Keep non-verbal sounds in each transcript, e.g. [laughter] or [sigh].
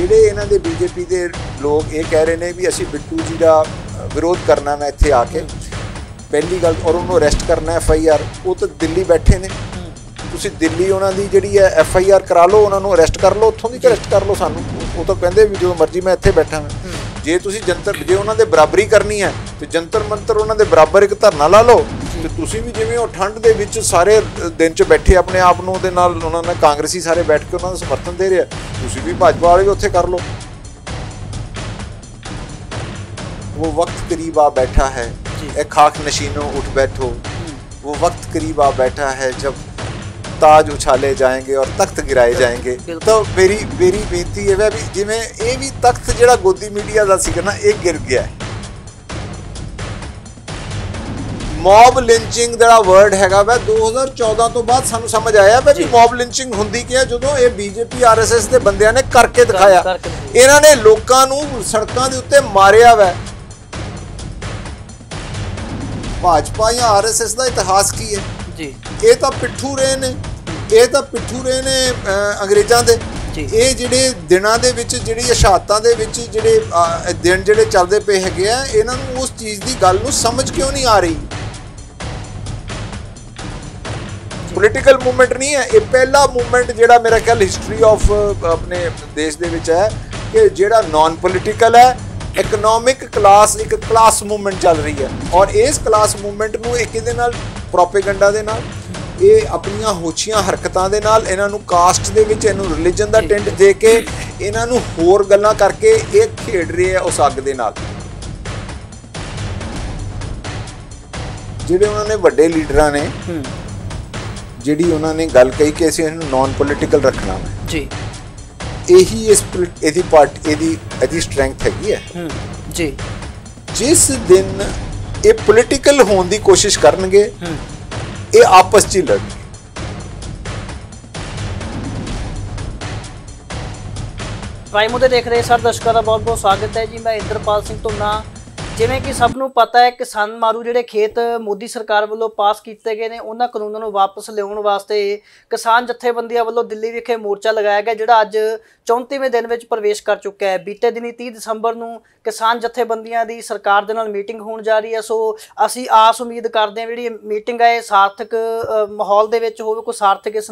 ਜਿਹੜੇ ਇਹਨਾਂ ਦੇ ਬੀਜੇਪੀ ਦੇ ਲੋਕ ਇਹ ਕਹਿ ਰਹੇ ਨੇ ਵੀ ਅਸੀਂ ਬਿੱਟੂ ਜੀ ਦਾ ਵਿਰੋਧ ਕਰਨਾ ਮੈਂ ਇੱਥੇ ਆ ਕੇ। ਪਹਿਲੀ ਗੱਲ ਔਰ ਉਹਨੂੰ ਅਰੈਸਟ ਕਰਨਾ ਐਫ ਆਈ ਆਰ ਉਹ ਤਾਂ ਦਿੱਲੀ ਬੈਠੇ ਨੇ। ਤੁਸੀਂ ਦਿੱਲੀ ਉਹਨਾਂ ਦੀ ਜਿਹੜੀ ਹੈ ਐਫ ਆਈ ਆਰ ਕਰਾ ਲਓ, ਉਹਨਾਂ ਨੂੰ ਅਰੈਸਟ ਕਰ ਲਓ, ਉੱਥੋਂ ਦੀ ਅਰੈਸਟ ਕਰ ਲਓ ਸਾਨੂੰ। ਉਹ- ਉਹ ਤਾਂ ਕਹਿੰਦੇ ਵੀ ਜਦੋਂ ਮਰਜ਼ੀ ਮੈਂ ਇੱਥੇ ਬੈਠਾ ਹਾਂ। ਜੇ ਤੁਸੀਂ ਜੰਤਰ ਜੇ ਉਹਨਾਂ ਦੇ ਬਰਾਬਰੀ ਕਰਨੀ ਹੈ ਤੇ ਜੰਤਰ ਮੰਤਰ ਉਹਨਾਂ ਦੇ ਬਰਾਬਰ ਇੱਕ ਧਰਨਾ ਲਾ ਲਓ ਤੇ ਤੁਸੀਂ ਵੀ ਜਿਵੇਂ ਉਹ ਠੰਡ ਦੇ ਵਿੱਚ ਸਾਰੇ ਦਿਨ 'ਚ ਬੈਠੇ ਆਪਣੇ ਆਪ ਨੂੰ ਉਹਦੇ ਨਾਲ ਉਹਨਾਂ ਨਾਲ ਕਾਂਗਰਸੀ ਸਾਰੇ ਬੈਠ ਕੇ ਉਹਨਾਂ ਦਾ ਸਮਰਥਨ ਦੇ ਰਿਹਾ ਤੁਸੀਂ ਵੀ ਭਾਜਪਾ ਵਾਲੇ ਵੀ ਉੱਥੇ ਕਰ ਲਓ। ਉਹ ਵਕਤ ਕਰੀਬ ਆ ਬੈਠਾ ਹੈ ਇਹ ਖਾਕ ਨਸ਼ੀਨੋਂ ਉੱਠ ਬੈਠੋ। ਉਹ ਵਕਤ ਕਰੀਬ ਆ ਬੈਠਾ ਹੈ ਜਬ ਤਾਜ ਉਛਾਲੇ ਜਾਣਗੇ ਔਰ ਤਖਤ ਗਿਰਾਏ ਜਾਣਗੇ। ਤਾਂ ਮੇਰੀ ਮੇਰੀ ਬੇਨਤੀ ਇਹ ਹੈ ਵੀ ਜਿਵੇਂ ਇਹ ਵੀ ਤਖਤ ਜਿਹੜਾ ਗੋਦੀ ਮੀਡੀਆ ਦਾ ਸੀਗਾ ਨਾ ਇਹ ਗਿਰ ਗਿਆ ਹੈ। ਮੌਬ ਲਿੰਚਿੰਗ ਦਾ ਵਰਡ ਹੈਗਾ ਵਾ 2014 ਤੋਂ ਬਾਅਦ ਸਾਨੂੰ ਸਮਝ ਆਇਆ ਵਾ ਜੀ। ਮੌਬ ਲਿੰਚਿੰਗ ਹੁੰਦੀ ਕੀ ਹੈ ਜਦੋਂ ਇਹ ਬੀਜੇਪੀ ਆਰਐਸਐਸ ਦੇ ਬੰਦਿਆਂ ਨੇ ਕਰਕੇ ਦਿਖਾਇਆ। ਕਰਕੇ ਦਿਖਾਇਆ। ਇਹਨਾਂ ਨੇ ਲੋਕਾਂ ਨੂੰ ਸੜਕਾਂ ਦੇ ਉੱਤੇ ਮਾਰਿਆ ਵਾ। ਭਾਜਪਾ ਜਾਂ ਆਰਐਸਐਸ ਦਾ ਇਤਿਹਾਸ ਕੀ ਹੈ? ਜੀ। ਇਹ ਤਾਂ ਪਿੱਠੂ ਰਹੇ ਨੇ। ਇਹ ਤਾਂ ਪਿੱਠੂ ਰਹੇ ਨੇ ਅੰਗਰੇਜ਼ਾਂ ਦੇ। ਇਹ ਜਿਹੜੇ ਦਿਨਾਂ ਦੇ ਵਿੱਚ ਜਿਹੜੀ ਸ਼ਹਾਦਤਾਂ ਦੇ ਵਿੱਚ ਜਿਹੜੇ ਦਿਨ ਜਿਹੜੇ ਚੱਲਦੇ ਪਏ ਹੈਗੇ ਆ ਇਹਨਾਂ ਨੂੰ ਉਸ ਚੀਜ਼ ਦੀ ਗੱਲ ਨੂੰ ਸਮਝ ਕਿਉਂ ਨਹੀਂ ਆ ਰਹੀ? ਪੋਲੀਟੀਕਲ ਮੂਵਮੈਂਟ ਨਹੀਂ ਹੈ। ਇਹ ਪਹਿਲਾ ਮੂਵਮੈਂਟ ਜਿਹੜਾ ਮੇਰਾ ਖਿਆਲ ਹਿਸਟਰੀ ਆਫ ਆਪਣੇ ਦੇਸ਼ ਦੇ ਵਿੱਚ ਹੈ ਕਿ ਜਿਹੜਾ ਨਾਨ ਪੋਲੀਟੀਕਲ ਹੈ ਇਕਨੋਮਿਕ ਕਲਾਸ ਇੱਕ ਕਲਾਸ ਮੂਵਮੈਂਟ ਚੱਲ ਰਹੀ ਹੈ। ਔਰ ਇਸ ਕਲਾਸ ਮੂਵਮੈਂਟ ਨੂੰ ਇੱਕ ਇਹਦੇ ਨਾਲ ਪ੍ਰੋਪੇਗੈਂਡਾ ਦੇ ਨਾਲ ਇਹ ਆਪਣੀਆਂ ਹੋਛੀਆਂ ਹਰਕਤਾਂ ਦੇ ਨਾਲ ਇਹਨਾਂ ਨੂੰ ਕਾਸਟ ਦੇ ਵਿੱਚ ਇਹਨੂੰ ਰਿਲੀਜਨ ਦਾ ਟਿੰਟ ਦੇ ਕੇ ਇਹਨਾਂ ਨੂੰ ਹੋਰ ਗੱਲਾਂ ਕਰਕੇ ਇਹ ਖੇਡ ਰਹੇ ਆ ਉਸ ਅੱਗ ਦੇ ਨਾਲ। ਜਿਹੜੇ ਉਹਨਾਂ ਨੇ ਵੱਡੇ ਲੀਡਰਾਂ ਨੇ ਜਿਹੜੀ ਉਹਨਾਂ ਨੇ ਗੱਲ ਕਹੀ ਕਿ ਅਸੀਂ ਇਹਨੂੰ ਨਾਨ ਪੋਲੀਟੀਕਲ ਰੱਖਣਾ ਹੈ ਜੀ। ਇਹੀ ਇਸ ਇਹਦੀ ਪਾਰਟ ਇਹਦੀ ਇਹਦੀ ਸਟਰੈਂਥ ਹੈਗੀ ਹੈ ਜੀ। ਜਿਸ ਦਿਨ ਇਹ ਪੋਲੀਟੀਕਲ ਹੋਣ ਦੀ ਕੋਸ਼ਿਸ਼ ਕਰਨਗੇ ਇਹ ਆਪਸ 'ਚ ਹੀ ਲੜਨਗੇ ਪ੍ਰਾਈਮ ਉਤੇ ਦੇਖ ਰਹੇ ਸਾਰੇ ਦਰਸ਼ਕਾਂ ਦਾ ਬਹੁਤ ਬਹੁਤ ਸਵਾਗਤ ਹੈ ਜੀ। ਮੈਂ ਇੰਦਰਪਾਲ ਸਿੰਘ ਧੁੰਨਾ ਜਿਵੇਂ ਕਿ ਸਭ ਨੂੰ ਪਤਾ ਹੈ, ਕਿਸਾਨ ਮਾਰੂ ਜਿਹੜੇ ਖੇਤ ਮੋਦੀ ਸਰਕਾਰ ਵੱਲੋਂ ਪਾਸ ਕੀਤੇ ਗਏ ਨੇ, ਉਹਨਾਂ ਕਾਨੂੰਨਾਂ ਨੂੰ ਵਾਪਸ ਲਿਆਉਣ ਵਾਸਤੇ ਕਿਸਾਨ ਜਥੇਬੰਦੀਆਂ ਵੱਲੋਂ ਦਿੱਲੀ ਵਿਖੇ ਮੋਰਚਾ ਲਗਾਇਆ ਗਿਆ, ਜਿਹੜਾ ਅੱਜ 34ਵੇਂ ਦਿਨ ਵਿੱਚ ਪ੍ਰਵੇਸ਼ ਕਰ ਚੁੱਕਾ ਹੈ। ਬੀਤੇ ਦਿਨੀ 30 ਦਸੰਬਰ ਨੂੰ ਕਿਸਾਨ ਜਥੇਬੰਦੀਆਂ ਦੀ ਸਰਕਾਰ ਦੇ ਨਾਲ ਮੀਟਿੰਗ ਹੋਣ ਜਾ ਰਹੀ ਹੈ। ਸੋ ਅਸੀਂ ਆਸ ਉਮੀਦ ਕਰਦੇ ਹਾਂ ਜਿਹੜੀ ਮੀਟਿੰਗ ਹੈ ਸਾਰਥਕ ਮਾਹੌਲ ਦੇ ਵਿੱਚ ਹੋਵੇ, ਕੋਈ ਸਾਰਥਕ ਇਸ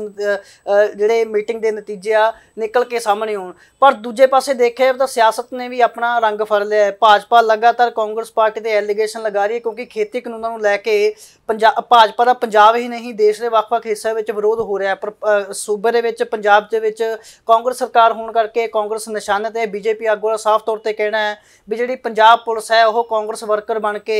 ਜਿਹੜੇ ਮੀਟਿੰਗ ਦੇ ਨਤੀਜੇ ਆ, ਨਿਕਲ ਕੇ ਸਾਹਮਣੇ ਆਉਣ। ਪਰ ਦੂਜੇ ਪਾਸੇ ਦੇਖਿਆ ਤਾਂ ਸਿਆਸਤ ਨੇ ਵੀ ਆਪਣਾ ਰੰਗ ਫੜ ਲਿਆ ਹੈ। ਭਾਜਪਾ ਲਗਾਤਾਰ ਕਾਂਗਰਸ ਕਾਂਗਰਸ ਪਾਰਟੀ ਤੇ ਐਲੀਗੇਸ਼ਨ ਲਗਾ ਰਹੀ ਹੈ ਕਿਉਂਕਿ ਖੇਤੀ ਕਾਨੂੰਨਾਂ ਨੂੰ ਲੈ ਕੇ ਪੰਜਾਬ ਭਾਜਪਾ ਦਾ ਪੰਜਾਬ ਹੀ ਨਹੀਂ, ਦੇਸ਼ ਦੇ ਵੱਖ-ਵੱਖ ਹਿੱਸਿਆਂ ਵਿੱਚ ਵਿਰੋਧ ਹੋ ਰਿਹਾ ਪਰ ਸੂਬੇ ਦੇ ਵਿੱਚ, ਪੰਜਾਬ ਦੇ ਵਿੱਚ ਕਾਂਗਰਸ ਸਰਕਾਰ ਹੋਣ ਕਰਕੇ ਕਾਂਗਰਸ ਨਿਸ਼ਾਨੇ ਤੇ ਬੀਜੇਪੀ ਆਗੂ ਦਾ ਸਾਫ਼ ਤੌਰ ਤੇ ਕਹਿਣਾ ਹੈ ਵੀ ਜਿਹੜੀ ਪੰਜਾਬ ਪੁਲਿਸ ਹੈ, ਉਹ ਕਾਂਗਰਸ ਵਰਕਰ ਬਣ ਕੇ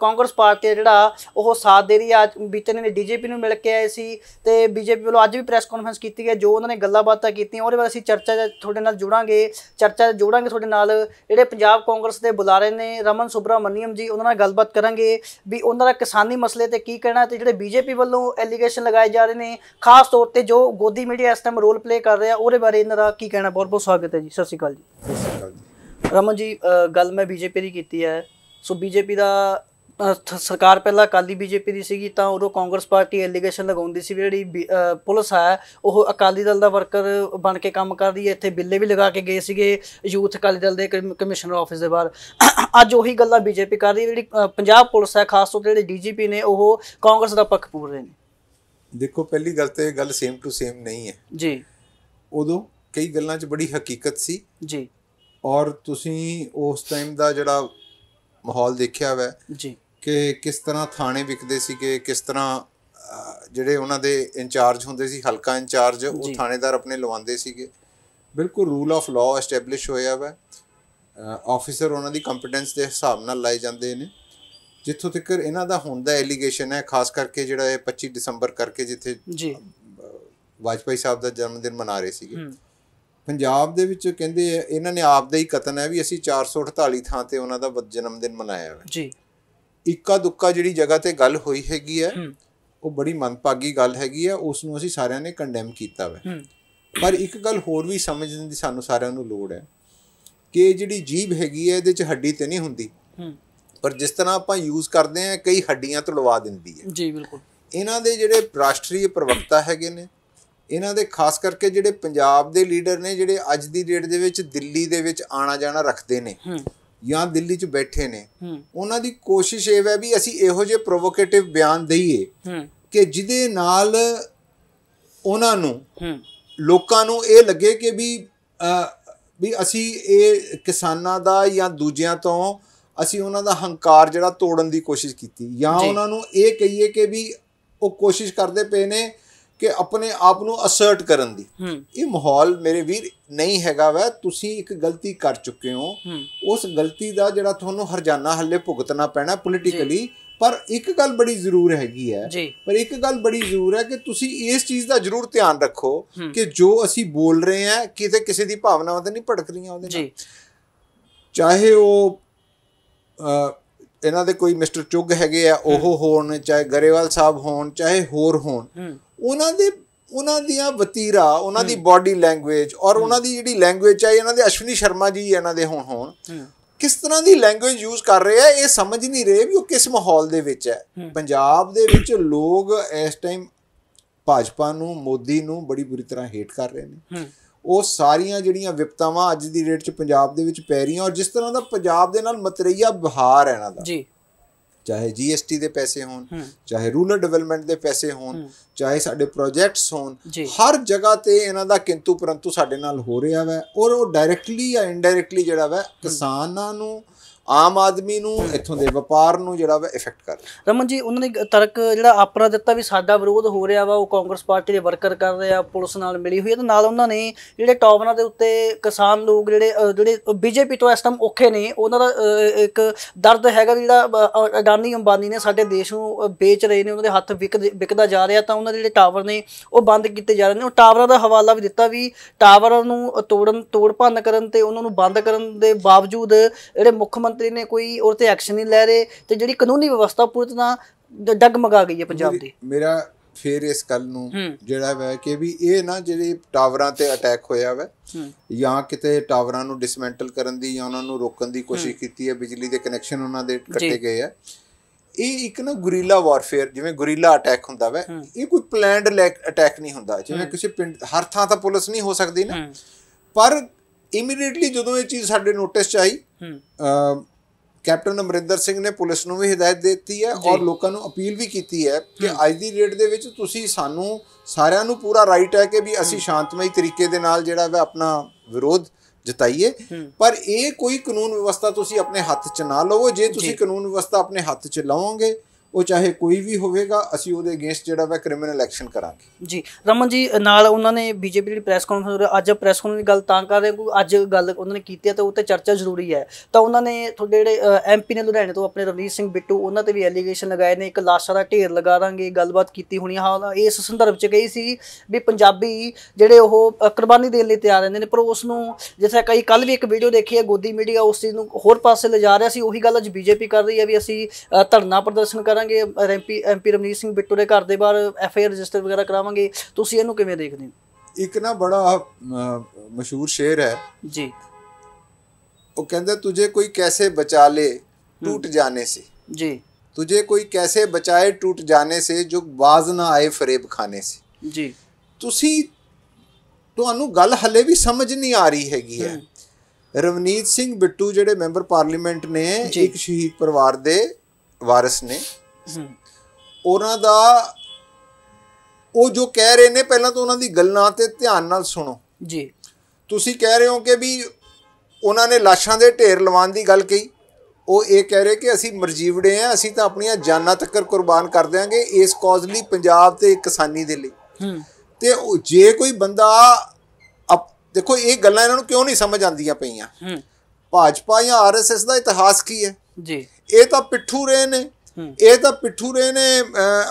ਕਾਂਗਰਸ ਪਾਰਟੀ ਹੈ ਜਿਹੜਾ, ਉਹ ਸਾਥ ਦੇ ਰਹੀ ਹੈ। ਅੱਜ ਬੀਤੇ ਨੇ ਡੀਜੀਪੀ ਨੂੰ ਮਿਲ ਕੇ ਆਏ ਸੀ ਤੇ ਬੀਜੇਪੀ ਵੱਲੋਂ ਅੱਜ ਵੀ ਪ੍ਰੈਸ ਕਾਨਫਰੰਸ ਕੀਤੀ ਗਈ ਜੋ ਉਹਨਾਂ ਨੇ ਗੱਲਾਂ ਬਾਤਾਂ ਕੀਤੀਆਂ। ਉਹਦੇ ਬਾਰੇ ਅਸੀਂ ਚਰਚਾ 'ਚ ਤੁਹਾਡੇ ਨਾਲ ਜੁੜਾਂਗੇ। ਚਰਚਾ 'ਚ ਜੋੜਾਂਗੇ ਤੁਹਾਡੇ ਨਾਲ ਜਿਹੜੇ ਪੰਜਾਬ ਕਾਂਗਰਸ ਦੇ ਬੁਲਾਰੇ ਨੇ ਰਮਨ ਸੁਬਰਾਮਨੀਅਮ ਜੀ ਉਹਨਾਂ ਨਾਲ ਗੱਲਬਾਤ ਕਰਾਂਗੇ ਵੀ ਉਹਨਾਂ ਦਾ ਕਿਸਾਨੀ ਮਸਲੇ ਤੇ ਕੀ ਕਹਿਣਾ ਤੇ ਜਿਹੜੇ ਬੀਜੇਪੀ ਵੱਲੋਂ ਐਲੀਗੇਸ਼ਨ ਲਗਾਏ ਜਾ ਰਹੇ ਨੇ ਖਾਸ ਤੌਰ ਤੇ ਜੋ ਗੋਦੀ ਮੀਡੀਆ ਇਸ ਟਾਈਮ ਰੋਲ ਪਲੇ ਕਰ ਰਿਹਾ ਉਹਦੇ ਬਾਰੇ ਇਹਨਾਂ ਦਾ ਕੀ ਕਹਿਣਾ? ਬਹੁਤ ਬਹੁਤ ਸਵਾਗਤ ਹੈ ਜੀ ਸਤਿ ਸ਼੍ਰੀ ਅਕਾਲ ਜੀ। ਰਮਨ ਜੀ ਗੱਲ ਮੈਂ ਬੀਜੇਪੀ ਦੀ ਕੀਤੀ ਹੈ ਸੋ ਬੀਜੇਪੀ ਦਾ ਸਰਕਾਰ ਪਹਿਲਾਂ ਅਕਾਲੀ ਬੀਜੇਪੀ ਦੀ ਸੀਗੀ ਤਾਂ ਉਦੋਂ ਕਾਂਗਰਸ ਪਾਰਟੀ ਐਲੀਗੇਸ਼ਨ ਲਗਾਉਂਦੀ ਸੀ ਵੀ ਜਿਹੜੀ ਪੁਲਿਸ ਹੈ ਉਹ ਅਕਾਲੀ ਦਲ ਦਾ ਵਰਕਰ ਬਣ ਕੇ ਕੰਮ ਕਰ ਰਹੀ ਹੈ ਇੱਥੇ ਬਿੱਲੇ ਵੀ ਲਗਾ ਕੇ ਗਏ ਸੀਗੇ ਯੂਥ ਅਕਾਲੀ ਦਲ ਦੇ ਕਮ- ਕਮਿਸ਼ਨਰ ਆਫਿਸ ਦੇ ਬਾਹਰ। [coughs] ਅੱਜ ਉਹੀ ਗੱਲਾਂ ਬੀਜੇਪੀ ਕਰ ਰਹੀ ਜਿਹੜੀ ਪੰਜਾਬ ਪੁਲਿਸ ਹੈ ਖਾਸ ਤੌਰ ਤੇ ਜਿਹੜੇ ਡੀਜੀਪੀ ਨੇ ਉਹ ਕਾਂਗਰਸ ਦਾ ਪੱਖ ਪੂਰ ਰਹੇ ਨੇ। ਦੇਖੋ ਪਹਿਲੀ ਗੱਲ ਤੇ ਗੱਲ ਸੇਮ ਟੂ ਸੇਮ ਨਹੀਂ ਹੈ। ਜੀ। ਉਦੋਂ ਕਈ ਗੱਲਾਂ 'ਚ ਬੜੀ ਹਕੀਕਤ ਸੀ। ਜੀ। ਔਰ ਤੁਸੀਂ ਉਸ ਟਾਈਮ ਦਾ ਜਿਹੜਾ ਮਾਹੌਲ ਦੇਖਿਆ ਵੈ ਜੀ। ਕਿ ਕਿਸ ਤਰ੍ਹਾਂ ਥਾਣੇ ਵਿਕਦੇ ਸੀਗੇ ਕਿਸ ਤਰ੍ਹਾਂ ਜਿਹੜੇ ਉਹਨਾਂ ਦੇ ਇੰਚਾਰਜ ਹੁੰਦੇ ਸੀ ਹਲਕਾ ਇੰਚਾਰਜ ਉਹ। ਥਾਣੇਦਾਰ ਆਪਣੇ ਲਵਾਉਂਦੇ ਸੀਗੇ। ਬਿਲਕੁਲ ਰੂਲ ਆਫ ਲਾਅ ਐਸਟੈਬਲਿਸ਼ ਹੋਇਆ ਵਾ। ਆਫੀਸਰ ਉਹਨਾਂ ਦੀ ਕੰਪੀਟੈਂਸ ਦੇ ਹਿਸਾਬ ਨਾਲ ਲਾਏ ਜਾਂਦੇ ਨੇ। ਜਿੱਥੋਂ ਤੱਕ ਇਹਨਾਂ ਦਾ ਹੁਣ ਦਾ ਐਲੀਗੇਸ਼ਨ ਹੈ ਖਾਸ ਕਰਕੇ ਜਿਹੜਾ ਇਹ 25 ਦਸੰਬਰ ਕਰਕੇ ਜਿੱਥੇ ਜੀ। ਵਾਜਪਾਈ ਸਾਹਿਬ ਦਾ ਜਨਮ ਦਿਨ ਮਨਾ ਰਹੇ ਸੀਗੇ। ਪੰਜਾਬ ਦੇ ਵਿੱਚ ਕਹਿੰਦੇ ਇਹਨਾਂ ਨੇ ਆਪ ਦਾ ਹੀ ਕਤਨ ਹੈ ਵੀ ਅਸੀਂ 448 ਥਾਂ ਤੇ ਉਹਨਾਂ ਦਾ ਜਨਮ ਦਿਨ ਮਨਾਇਆ ਹੈ ਜੀ। ਇੱਕਾ ਦੁੱਕਾ ਜਿਹੜੀ ਜਗ੍ਹਾ ਤੇ ਗੱਲ ਹੋਈ ਹੈਗੀ ਹੈ ਉਹ ਬੜੀ ਮੰਦਭਾਗੀ ਗੱਲ ਹੈਗੀ ਹੈ ਉਸ ਨੂੰ ਅਸੀਂ ਸਾਰਿਆਂ ਨੇ ਕੰਡੈਮ ਕੀਤਾ ਹੂੰ। ਪਰ ਇੱਕ ਗੱਲ ਹੋਰ ਵੀ ਸਮਝਣ ਦੀ ਸਾਨੂੰ ਸਾਰਿਆਂ ਨੂੰ ਲੋੜ ਹੈ ਕਿ ਜਿਹੜੀ ਜੀਭ ਹੈਗੀ ਹੈ ਇਹਦੇ 'ਚ ਹੱਡੀ ਤੇ ਨਹੀਂ ਹੁੰਦੀ। ਪਰ ਜਿਸ ਤਰ੍ਹਾਂ ਆਪਾਂ ਯੂਜ਼ ਕਰਦੇ ਹਾਂ ਕਈ ਹੱਡੀਆਂ ਤੁੜਵਾ ਦਿੰਦੀ ਹੈ। ਜੀ ਬਿਲਕੁਲ। ਇਹਨਾਂ ਦੇ ਜਿਹੜੇ ਰਾਸ਼ਟਰੀ ਪ੍ਰਵਕਤਾ ਹੈਗੇ ਨੇ ਇਹਨਾਂ ਦੇ ਖਾਸ ਕਰਕੇ ਜਿਹੜੇ ਪੰਜਾਬ ਦੇ ਲੀਡਰ ਨੇ ਜਿਹੜੇ ਅੱਜ ਦੀ ਡੇਟ ਦੇ ਵਿੱਚ ਦਿੱਲੀ ਦੇ ਵਿੱਚ ਆਣਾ ਜਾਣਾ ਰੱਖਦੇ ਨੇ ਜਾਂ ਦਿੱਲੀ 'ਚ ਬੈਠੇ ਨੇ ਉਹਨਾਂ ਦੀ ਕੋਸ਼ਿਸ਼ ਇਹ ਹੈ ਵੀ ਅਸੀਂ ਇਹੋ ਜਿਹੇ ਪ੍ਰੋਵੋਕੇਟਿਵ ਬਿਆਨ ਦਈਏ ਕਿ ਜਿਹਦੇ ਨਾਲ ਉਹਨਾਂ ਨੂੰ ਲੋਕਾਂ ਨੂੰ ਇਹ ਲੱਗੇ ਕਿ ਵੀ ਵੀ ਅਸੀਂ ਇਹ ਕਿਸਾਨਾਂ ਦਾ ਜਾਂ ਦੂਜਿਆਂ ਤੋਂ ਅਸੀਂ ਉਹਨਾਂ ਦਾ ਹੰਕਾਰ ਜਿਹੜਾ ਤੋੜਨ ਦੀ ਕੋਸ਼ਿਸ਼ ਕੀਤੀ। ਜੀ। ਉਹਨਾਂ ਨੂੰ ਇਹ ਕਹੀਏ ਕਿ ਵੀ ਉਹ ਕੋਸ਼ਿਸ਼ ਕਰਦੇ ਪਏ ਨੇ ਕਿ ਆਪਣੇ ਆਪ ਨੂੰ ਅਸਰਟ ਕਰਨ ਦੀ। ਇਹ ਮਾਹੌਲ ਮੇਰੇ ਵੀਰ ਨਹੀਂ ਹੈਗਾ ਵੈ ਤੁਸੀਂ ਇੱਕ ਗਲਤੀ ਕਰ ਚੁੱਕੇ ਹੋ। ਉਸ ਗਲਤੀ ਦਾ ਜਿਹੜਾ ਤੁਹਾਨੂੰ ਹਰਜਾਨਾ ਹੱਲੇ ਭੁਗਤਣਾ ਪੈਣਾ ਪੋਲੀਟੀਕਲੀ ਪਰ ਇੱਕ ਗੱਲ ਬੜੀ ਜ਼ਰੂਰ ਹੈਗੀ ਹੈ। ਪਰ ਇੱਕ ਗੱਲ ਬੜੀ ਜ਼ਰੂਰ ਹੈ ਕਿ ਤੁਸੀਂ ਇਸ ਚੀਜ਼ ਦਾ ਜ਼ਰੂਰ ਧਿਆਨ ਰੱਖੋ। ਕਿ ਜੋ ਅਸੀਂ ਬੋਲ ਰਹੇ ਹਾਂ ਕਿਤੇ ਕਿਸੇ ਦੀ ਭਾਵਨਾਵਾਂ ਤੇ ਨਹੀਂ ਭੜਕ ਰਹੀਆਂ ਉਹਦੇ ਨਾਲ। ਚਾਹੇ ਉਹ ਇਹਨਾਂ ਦੇ ਕੋਈ ਮਿਸਟਰ ਚੁੱਗ ਹੈਗੇ ਆ ਉਹ ਹੋਣ ਚਾਹੇ ਗਰੇਵਾਲ ਸਾਹਿਬ ਹੋਣ ਚਾਹੇ ਹੋਰ ਹੋਣ। ਉਹਨਾਂ ਦੇ ਉਹਨਾਂ ਦੀਆਂ ਵਤੀਰਾ ਉਹਨਾਂ ਦੀ ਬਾਡੀ ਲੈਂਗੁਏਜ ਔਰ ਉਹਨਾਂ ਦੀ ਜਿਹੜੀ ਲੈਂਗੁਏਜ ਚਾਹੇ ਇਹਨਾਂ ਦੇ ਅਸ਼ਵਨੀ ਸ਼ਰਮਾ ਜੀ ਇਹਨਾਂ ਦੇ ਹੋਣ ਹੋਣ ਹੂੰ। ਕਿਸ ਤਰ੍ਹਾਂ ਦੀ ਲੈਂਗੁਏਜ ਯੂਜ਼ ਕਰ ਰਹੇ ਆ ਇਹ ਸਮਝ ਨਹੀਂ ਰਹੇ ਵੀ ਉਹ ਕਿਸ ਮਾਹੌਲ ਦੇ ਵਿੱਚ ਹੈ। ਪੰਜਾਬ ਦੇ ਵਿੱਚ ਲੋਕ ਇਸ ਟਾਈਮ ਭਾਜਪਾ ਨੂੰ ਮੋਦੀ ਨੂੰ ਬੜੀ ਬੁਰੀ ਤਰ੍ਹਾਂ ਹੇਟ ਕਰ ਰਹੇ ਨੇ। ਹੂੰ। ਉਹ ਸਾਰੀਆਂ ਜਿਹੜੀਆਂ ਵਿਪਤਾਵਾਂ ਅੱਜ ਦੀ ਡੇਟ 'ਚ ਪੰਜਾਬ ਦੇ ਵਿੱਚ ਪੈ ਰਹੀਆਂ ਔਰ ਜਿਸ ਤਰ੍ਹਾਂ ਦਾ ਪੰਜਾਬ ਦੇ ਨਾਲ ਮਤਰਈਆ ਵਿਹਾਰ ਹੈ ਇਹਨਾਂ ਦਾ। ਜੀ। ਚਾਹੇ ਜੀਐਸਟੀ ਦੇ ਪੈਸੇ ਹੋਣ ਹੂੰ। ਚਾਹੇ ਰੂਰਲ ਡਿਵੈਲਪਮੈਂਟ ਦੇ ਪੈਸੇ ਹੋਣ ਚਾਹੇ ਸਾਡੇ ਪ੍ਰੋਜੈਕਟਸ ਹੋਣ। ਹਰ ਜਗ੍ਹਾ ਤੇ ਇਹਨਾਂ ਦਾ ਕਿੰਤੂ ਪਰੰਤੂ ਸਾਡੇ ਨਾਲ ਹੋ ਰਿਹਾ ਵੈ ਔਰ ਉਹ ਡਾਇਰੈਕਟਲੀ ਜਾਂ ਇਨਡਾਇਰੈਕਟਲੀ ਜਿਹੜਾ ਵੈ ਕਿਸਾਨਾਂ ਨੂੰ ਆਮ ਆਦਮੀ ਨੂੰ ਇੱਥੋਂ ਦੇ ਵਪਾਰ ਨੂੰ ਜਿਹੜਾ ਵੈ ਇਫੈਕਟ ਕਰ ਰਿਹਾ। ਰਮਨ ਜੀ ਉਹਨਾਂ ਨੇ ਤਰਕ ਜਿਹੜਾ ਆਪਣਾ ਦਿੱਤਾ ਵੀ ਸਾਡਾ ਵਿਰੋਧ ਹੋ ਰਿਹਾ ਵਾ ਉਹ ਕਾਂਗਰਸ ਪਾਰਟੀ ਦੇ ਵਰਕਰ ਕਰ ਰਹੇ ਆ ਪੁਲਿਸ ਨਾਲ ਮਿਲੀ ਹੋਈ ਹੈ ਤੇ ਨਾਲ ਉਹਨਾਂ ਨੇ ਜਿਹੜੇ ਟਾਵਰਾਂ ਦੇ ਉੱਤੇ ਕਿਸਾਨ ਲੋਕ ਜਿਹੜੇ ਜਿਹੜੇ ਬੀਜੇਪੀ ਤੋਂ ਇਸ ਟਾਈਮ ਔਖੇ ਨੇ ਉਹਨਾਂ ਦਾ ਇੱਕ ਦਰਦ ਹੈਗਾ ਵੀ ਜਿਹੜਾ ਅਡਾਨੀ ਅੰਬਾਨੀ ਨੇ ਸਾਡੇ ਦੇਸ਼ ਨੂੰ ਵੇਚ ਰਹੇ ਨੇ ਉਹਨਾਂ ਦੇ ਹੱਥ ਵਿਕ ਵਿਕਦਾ ਜਾ ਰਿਹਾ ਤਾਂ ਉਹਨਾਂ ਦੇ ਜਿਹੜੇ ਟਾਵਰ ਨੇ ਉਹ ਬੰਦ ਕੀਤੇ ਜਾ ਰਹੇ ਨੇ। ਉਹ ਟਾਵਰਾਂ ਦਾ ਹਵਾਲਾ ਵੀ ਦਿੱਤਾ ਵੀ ਟਾਵਰਾਂ ਨੂੰ ਤੋੜਨ ਤੋੜ ਭੰਨ ਕਰਨ ਤੇ ਉਹਨਾਂ ਨੂੰ ਬੰਦ ਕਰਨ ਦੇ ਬਾਵਜੂਦ ਜਿਹੜੇ ਮੁੱਖ ਮੰਤਰੀ ਨੇ ਕੋਈ ਉਹ ਤੇ ਐਕਸ਼ਨ ਨਹੀਂ ਲੈ ਰਹੇ ਤੇ ਜਿਹੜੀ ਕਾਨੂੰਨੀ ਵਿਵਸਥਾ ਪੂਰੀ ਤਰ੍ਹਾਂ ਡਗਮਗਾ ਗਈ ਹੈ ਪੰਜਾਬ ਦੀ। ਮੇਰਾ ਫੇਰ ਇਸ ਗੱਲ ਨੂੰ ਹੂੰ। ਜਿਹੜਾ ਵੈ ਕਿ ਵੀ ਇਹ ਨਾ ਜਿਹੜੇ ਟਾਵਰਾਂ ਤੇ ਅਟੈਕ ਹੋਇਆ ਵੈ ਹੂੰ। ਜਾਂ ਕਿਤੇ ਟਾਵਰਾਂ ਨੂੰ ਡਿਸਮੈਂਟਲ ਕਰਨ ਦੀ ਜਾਂ ਉਹਨਾਂ ਨੂੰ ਰੋਕਣ ਦੀ ਕੋਸ਼ਿਸ਼ ਕੀਤੀ ਹੈ ਬਿਜਲੀ ਦੇ ਕਨੈਕਸ਼ਨ ਉਹਨਾਂ ਦੇ ਕੱਟੇ ਗਏ ਆ। ਇਹ ਇੱਕ ਨਾ ਗੁਰੀਲਾ ਵਾਰਫੇਅਰ ਜਿਵੇਂ ਗੁਰੀਲਾ ਅਟੈਕ ਹੁੰਦਾ ਵੈ ਇਹ ਕੋਈ ਪਲੈਨਡ ਅਟੈਕ ਨਹੀਂ ਹੁੰਦਾ। ਜਿਵੇਂ ਕਿਸੇ ਪਿੰਡ ਹਰ ਥਾਂ ਤਾਂ ਪੁਲਿਸ ਨਹੀਂ ਹੋ ਸਕਦੀ ਨਾ। ਹੂੰ। ਪਰ ਇਮੀਡੀਏਟਲੀ ਜਦੋਂ ਇਹ ਚੀਜ਼ ਸਾਡੇ ਨੋਟਿਸ 'ਚ ਆਈ ਹੂੰ। ਕੈਪਟਨ ਅਮਰਿੰਦਰ ਸਿੰਘ ਨੇ ਪੁਲਿਸ ਨੂੰ ਵੀ ਹਦਾਇਤ ਦਿੱਤੀ ਹੈ ਔਰ ਲੋਕਾਂ ਨੂੰ ਅਪੀਲ ਵੀ ਕੀਤੀ ਹੈ ਕਿ ਅੱਜ ਦੀ ਡੇਟ ਦੇ ਵਿੱਚ ਤੁਸੀਂ ਸਾਨੂੰ ਸਾਰਿਆਂ ਨੂੰ ਪੂਰਾ ਰਾਈਟ ਹੈ ਕਿ ਵੀ ਅਸੀਂ ਸ਼ਾਂਤਮਈ ਤਰੀਕੇ ਦੇ ਨਾਲ ਜਿਹੜਾ ਵਾ ਆਪਣਾ ਵਿਰੋਧ ਜਤਾਈਏ। ਪਰ ਇਹ ਕੋਈ ਕਾਨੂੰਨ ਵਿਵਸਥਾ ਤੁਸੀਂ ਆਪਣੇ ਹੱਥ 'ਚ ਨਾ ਲਵੋ। ਜੇ ਤੁਸੀਂ ਕਾਨੂੰਨ ਵਿਵਸਥਾ ਆਪਣੇ ਹੱਥ 'ਚ ਲਵੋਗੇ ਉਹ ਚਾਹੇ ਕੋਈ ਵੀ ਹੋਵੇਗਾ, ਅਸੀਂ ਉਹਦੇ ਅਗੇਂਸਟ ਜਿਹੜਾ ਵਾ ਕ੍ਰਿਮੀਨਲ ਐਕਸ਼ਨ ਕਰਾਂਗੇ। ਜੀ, ਰਮਨ ਜੀ, ਨਾਲ ਉਹਨਾਂ ਨੇ ਬੀਜੇਪੀ ਦੀ ਪ੍ਰੈਸ ਕਾਨਫਰੰਸ ਅੱਜ ਪ੍ਰੈਸ ਕਾਨਫਰੰਸ ਦੀ ਗੱਲ ਤਾਂ ਕਰ ਰਹੇ, ਕਿਉਂਕਿ ਅੱਜ ਗੱਲ ਉਹਨਾਂ ਨੇ ਕੀਤੀ ਹੈ ਤਾਂ ਉਹ ਤੇ ਚਰਚਾ ਜ਼ਰੂਰੀ ਹੈ। ਤਾਂ ਉਹਨਾਂ ਨੇ ਤੁਹਾਡੇ ਜਿਹੜੇ ਐਮਪੀ ਨੇ ਲੁਧਿਆਣੇ ਤੋਂ ਆਪਣੇ ਰਵਨੀਤ ਸਿੰਘ ਬਿੱਟੂ, ਉਹਨਾਂ ਤੇ ਵੀ ਐਲੀਗੇਸ਼ਨ ਲਗਾਏ ਨੇ, ਇੱਕ ਲਾਸ਼ਾਂ ਦਾ ਢੇਰ ਲਗਾ ਦਾਂਗੇ, ਗੱਲਬਾਤ ਕੀਤੀ ਹੋਣੀ ਹਾਂ ਇਸ ਸੰਦਰਭ 'ਚ ਕਹੀ ਸੀ ਵੀ ਪੰਜਾਬੀ ਜਿਹੜੇ ਉਹ ਕੁਰਬਾਨੀ ਦੇਣ ਲਈ ਤਿਆਰ ਰਹਿੰਦੇ ਨੇ, ਪਰ ਉਸ ਨੂੰ ਜਿਵੇਂ ਕਈ ਕੱਲ ਵੀ ਇੱਕ ਵੀਡੀਓ ਦੇਖੀ ਹੈ, ਗੋਦੀ ਮੀਡੀਆ ਉਸ ਚੀਜ਼ ਨੂੰ ਹੋਰ ਪਾਸੇ ਲਿਜਾ ਰਿਹਾ ਸੀ, ਉਹੀ ਗੱਲ ਅੱਜ ਬੀਜੇਪੀ ਕਰ ਰਹੀ ਹੈ ਵੀ ਅਸੀਂ ਧਰਨਾ ਪ੍ਰਦਰਸ਼ਨ ਕਰ ਕਰਾਂਗੇ ਐਮਪੀ ਐਮਪੀ ਰਵਨੀਤ ਸਿੰਘ ਬਿੱਟੂ ਦੇ ਘਰ ਦੇ ਬਾਹਰ ਐਫ ਆਈ ਆਰ ਰਜਿਸਟਰ ਵਗੈਰਾ ਕਰਾਵਾਂਗੇ ਤੁਸੀਂ ਇਹਨੂੰ ਕਿਵੇਂ ਦੇਖਦੇ ਹੋ ਇੱਕ ਨਾ ਬੜਾ ਅ, ਮਸ਼ਹੂਰ ਸ਼ੇਰ ਹੈ ਜੀ वो कहते तुझे कोई कैसे बचा ले टूट जाने से ਜੀ तुझे कोई कैसे बचाए टूट जाने से जो बाज ना आए फरेब खाने से ਜੀ ਤੁਸੀਂ ਤੁਹਾਨੂੰ ਗੱਲ ਹੱਲੇ ਵੀ ਸਮਝ ਨਹੀਂ ਆ ਰਹੀ ਹੈਗੀ ਹੈ ਰਵਨੀਤ ਸਿੰਘ ਬਿੱਟੂ ਜਿਹੜੇ ਮੈਂਬਰ ਪਾਰਲੀਮੈਂਟ ਨੇ ਜੀ। ਇੱਕ ਸ਼ਹੀਦ ਪਰਿਵਾਰ ਦੇ ਵਾਰਿਸ ਨੇ ਹੂੰ ਉਹਨਾਂ ਦਾ ਉਹ ਜੋ ਕਹਿ ਰਹੇ ਨੇ ਪਹਿਲਾਂ ਤਾਂ ਉਹਨਾਂ ਦੀ ਗੱਲਾਂ ਤੇ ਧਿਆਨ ਨਾਲ ਸੁਣੋ। ਜੀ। ਤੁਸੀਂ ਕਹਿ ਰਹੇ ਹੋ ਕਿ ਵੀ ਉਹਨਾਂ ਨੇ ਲਾਸ਼ਾਂ ਦੇ ਢੇਰ ਲਵਾਉਣ ਦੀ ਗੱਲ ਕਹੀ। ਉਹ ਇਹ ਕਹਿ ਰਹੇ ਕਿ ਅਸੀਂ ਮਰਜੀਵੜੇ ਆ ਅਸੀਂ ਤਾਂ ਆਪਣੀਆਂ ਜਾਨਾਂ ਤੱਕ ਕੁਰਬਾਨ ਕਰ ਦਿਆਂਗੇ ਇਸ ਕਾਜ਼ ਲਈ ਪੰਜਾਬ ਤੇ ਕਿਸਾਨੀ ਦੇ ਲਈ। ਤੇ ਜੇ ਕੋਈ ਬੰਦਾ ਦੇਖੋ ਇਹ ਗੱਲਾਂ ਇਹਨਾਂ ਨੂੰ ਕਿਉਂ ਨਹੀਂ ਸਮਝ ਆਉਂਦੀਆਂ ਪਈਆਂ? ਭਾਜਪਾ ਜਾਂ ਆਰਐਸਐਸ ਦਾ ਇਤਿਹਾਸ ਕੀ ਹੈ? ਜੀ। ਇਹ ਤਾਂ ਪਿੱਠੂ ਰਹੇ ਨੇ। ਇਹ ਤਾਂ ਪਿੱਠੂ ਰਹੇ ਨੇ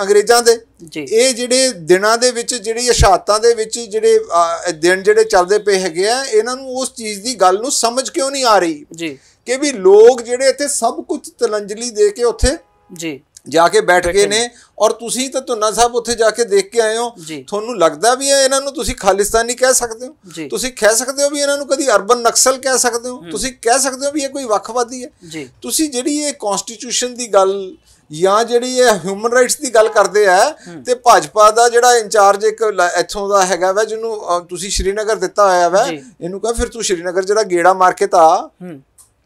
ਅੰਗਰੇਜ਼ਾਂ ਦੇ। ਇਹ ਜਿਹੜੇ ਦਿਨਾਂ ਦੇ ਵਿੱਚ ਜਿਹੜੀ ਸ਼ਹਾਦਤਾਂ ਦੇ ਵਿੱਚ ਜਿਹੜੇ ਦਿਨ ਜਿਹੜੇ ਚੱਲਦੇ ਪਏ ਹੈਗੇ ਆ ਇਹਨਾਂ ਨੂੰ ਉਸ ਚੀਜ਼ ਦੀ ਗੱਲ ਨੂੰ ਸਮਝ ਕਿਉਂ ਨਹੀਂ ਆ ਰਹੀ? ਜੀ। ਕਿ ਵੀ ਲੋਕ ਜਿਹੜੇ ਇੱਥੇ ਸਭ ਕੁਝ ਤਲੰਜਲੀ ਦੇ ਕੇ ਉੱਥੇ ਜੀ। ਜਾ ਕੇ ਬੈਠ ਗਏ ਨੇ। ਔਰ ਤੁਸੀਂ ਤਾਂ ਧੁੰਨਾ ਸਾਹਿਬ ਉੱਥੇ ਜਾ ਕੇ ਦੇਖ ਕੇ ਆਏ ਹੋ। ਤੁਹਾਨੂੰ ਲੱਗਦਾ ਵੀ ਹੈ ਇਹਨਾਂ ਨੂੰ ਤੁਸੀਂ ਖਾਲਿਸਤਾਨੀ ਕਹਿ ਸਕਦੇ ਹੋ। ਤੁਸੀਂ ਕਹਿ ਸਕਦੇ ਹੋ ਵੀ ਇਹਨਾਂ ਨੂੰ ਕਦੀ ਅਰਬਨ ਨਕਸਲ ਕਹਿ ਸਕਦੇ ਹੋ? ਤੁਸੀਂ ਕਹਿ ਸਕਦੇ ਹੋ ਵੀ ਇਹ ਕੋਈ ਵੱਖਵਾਦੀ ਹੈ? ਤੁਸੀਂ ਜਿਹੜੀ ਇਹ ਕਨਸਟੀਟਿਊਸ਼ਨ ਦੀ ਗੱਲ ਜਾਂ ਜਿਹੜੀ ਇਹ ਹਿਊਮਨ ਰਾਈਟਸ ਦੀ ਗੱਲ ਕਰਦੇ ਆ ਤੇ ਭਾਜਪਾ ਦਾ ਜਿਹੜਾ ਇੰਚਾਰਜ ਇੱਕ ਇੱਥੋਂ ਦਾ ਹੈਗਾ ਵਾ ਜਿਹਨੂੰ ਤੁਸੀਂ ਸ਼੍ਰੀਨਗਰ ਦਿੱਤਾ ਹੋਇਆ ਵਾ। ਇਹਨੂੰ ਕਹ ਫਿਰ ਤੂੰ ਸ਼੍ਰੀਨਗਰ ਜਿਹੜਾ ਗੇੜਾ ਮਾਰ ਕੇ ਤਾਂ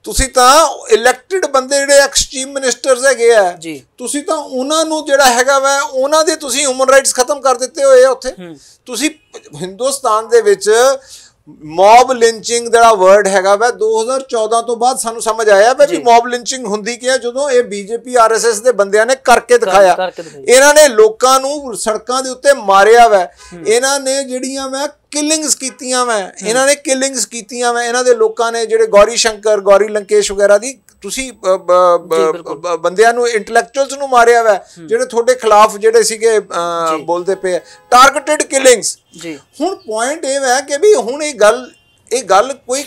ਤੁਸੀਂ ਤਾਂ ਇਲੈਕਟਿਡ ਬੰਦੇ ਜਿਹੜੇ ਐਕਸ ਚੀਫ ਮਿਨਿਸਟਰਸ ਹੈਗੇ ਆ ਤੁਸੀਂ ਤਾਂ ਉਹਨਾਂ ਨੂੰ ਜਿਹੜਾ ਹੈਗਾ ਵਾ ਉਹਨਾਂ ਦੇ ਤੁਸੀਂ ਹਿਊਮਨ ਰਾਈਟਸ ਖਤਮ ਕਰ ਦਿੱਤੇ ਹੋਏ ਆ ਉੱਥੇ। ਤੁਸੀਂ ਹਿੰਦੁਸਤਾਨ ਦੇ ਵਿੱਚ ਮੌਬ ਲਿੰਚਿੰਗ ਦਾ ਵਰਡ ਹੈਗਾ ਵਾ। 2014 ਤੋਂ ਬਾਅਦ ਸਾਨੂੰ ਸਮਝ ਆਇਆ ਵਾ ਵੀ ਮੌਬ ਲਿੰਚਿੰਗ ਹੁੰਦੀ ਕੀ ਹੈ ਜਦੋਂ ਇਹ ਬੀਜੇਪੀ ਆਰਐਸਐਸ ਦੇ ਬੰਦਿਆਂ ਨੇ ਕਰਕੇ ਦਿਖਾਇਆ। ਇਹਨਾਂ ਨੇ ਲੋਕਾਂ ਨੂੰ ਸੜਕਾਂ ਦੇ ਉੱਤੇ ਮਾਰਿਆ ਵਾ। ਇਹਨਾਂ ਨੇ ਜਿਹੜੀਆਂ ਵਾ ਕਿਲਿੰਗਸ ਕੀਤੀਆਂ ਵਾ। ਇਹਨਾਂ ਨੇ ਕਿਲਿੰਗਸ ਕੀਤੀਆਂ ਵਾ। ਇਹਨਾਂ ਦੇ ਲੋਕਾਂ ਨੇ ਜਿਹੜੇ ਗੌਰੀ ਸ਼ੰਕਰ ਗੌਰੀ ਲੰਕੇਸ਼ ਵਗੈਰਾ ਦੀ ਤੁਸੀਂ ਬੰਦਿਆਂ ਨੂੰ ਇੰਟੈਲੈਕਚੁਅਲਸ ਨੂੰ ਮਾਰਿਆ ਵਾ ਜਿਹੜੇ ਤੁਹਾਡੇ ਖਿਲਾਫ ਜਿਹੜੇ ਸੀਗੇ ਬੋਲਦੇ ਪਏ ਟਾਰਗੇਟਡ ਕਿਲਿੰਗਸ ਜੀ। ਹੁਣ ਪੁਆਇੰਟ ਇਹ ਹੈ ਕਿ ਵੀ ਹੁਣ ਇਹ ਗੱਲ ਇਹ ਗੱਲ ਕੋਈ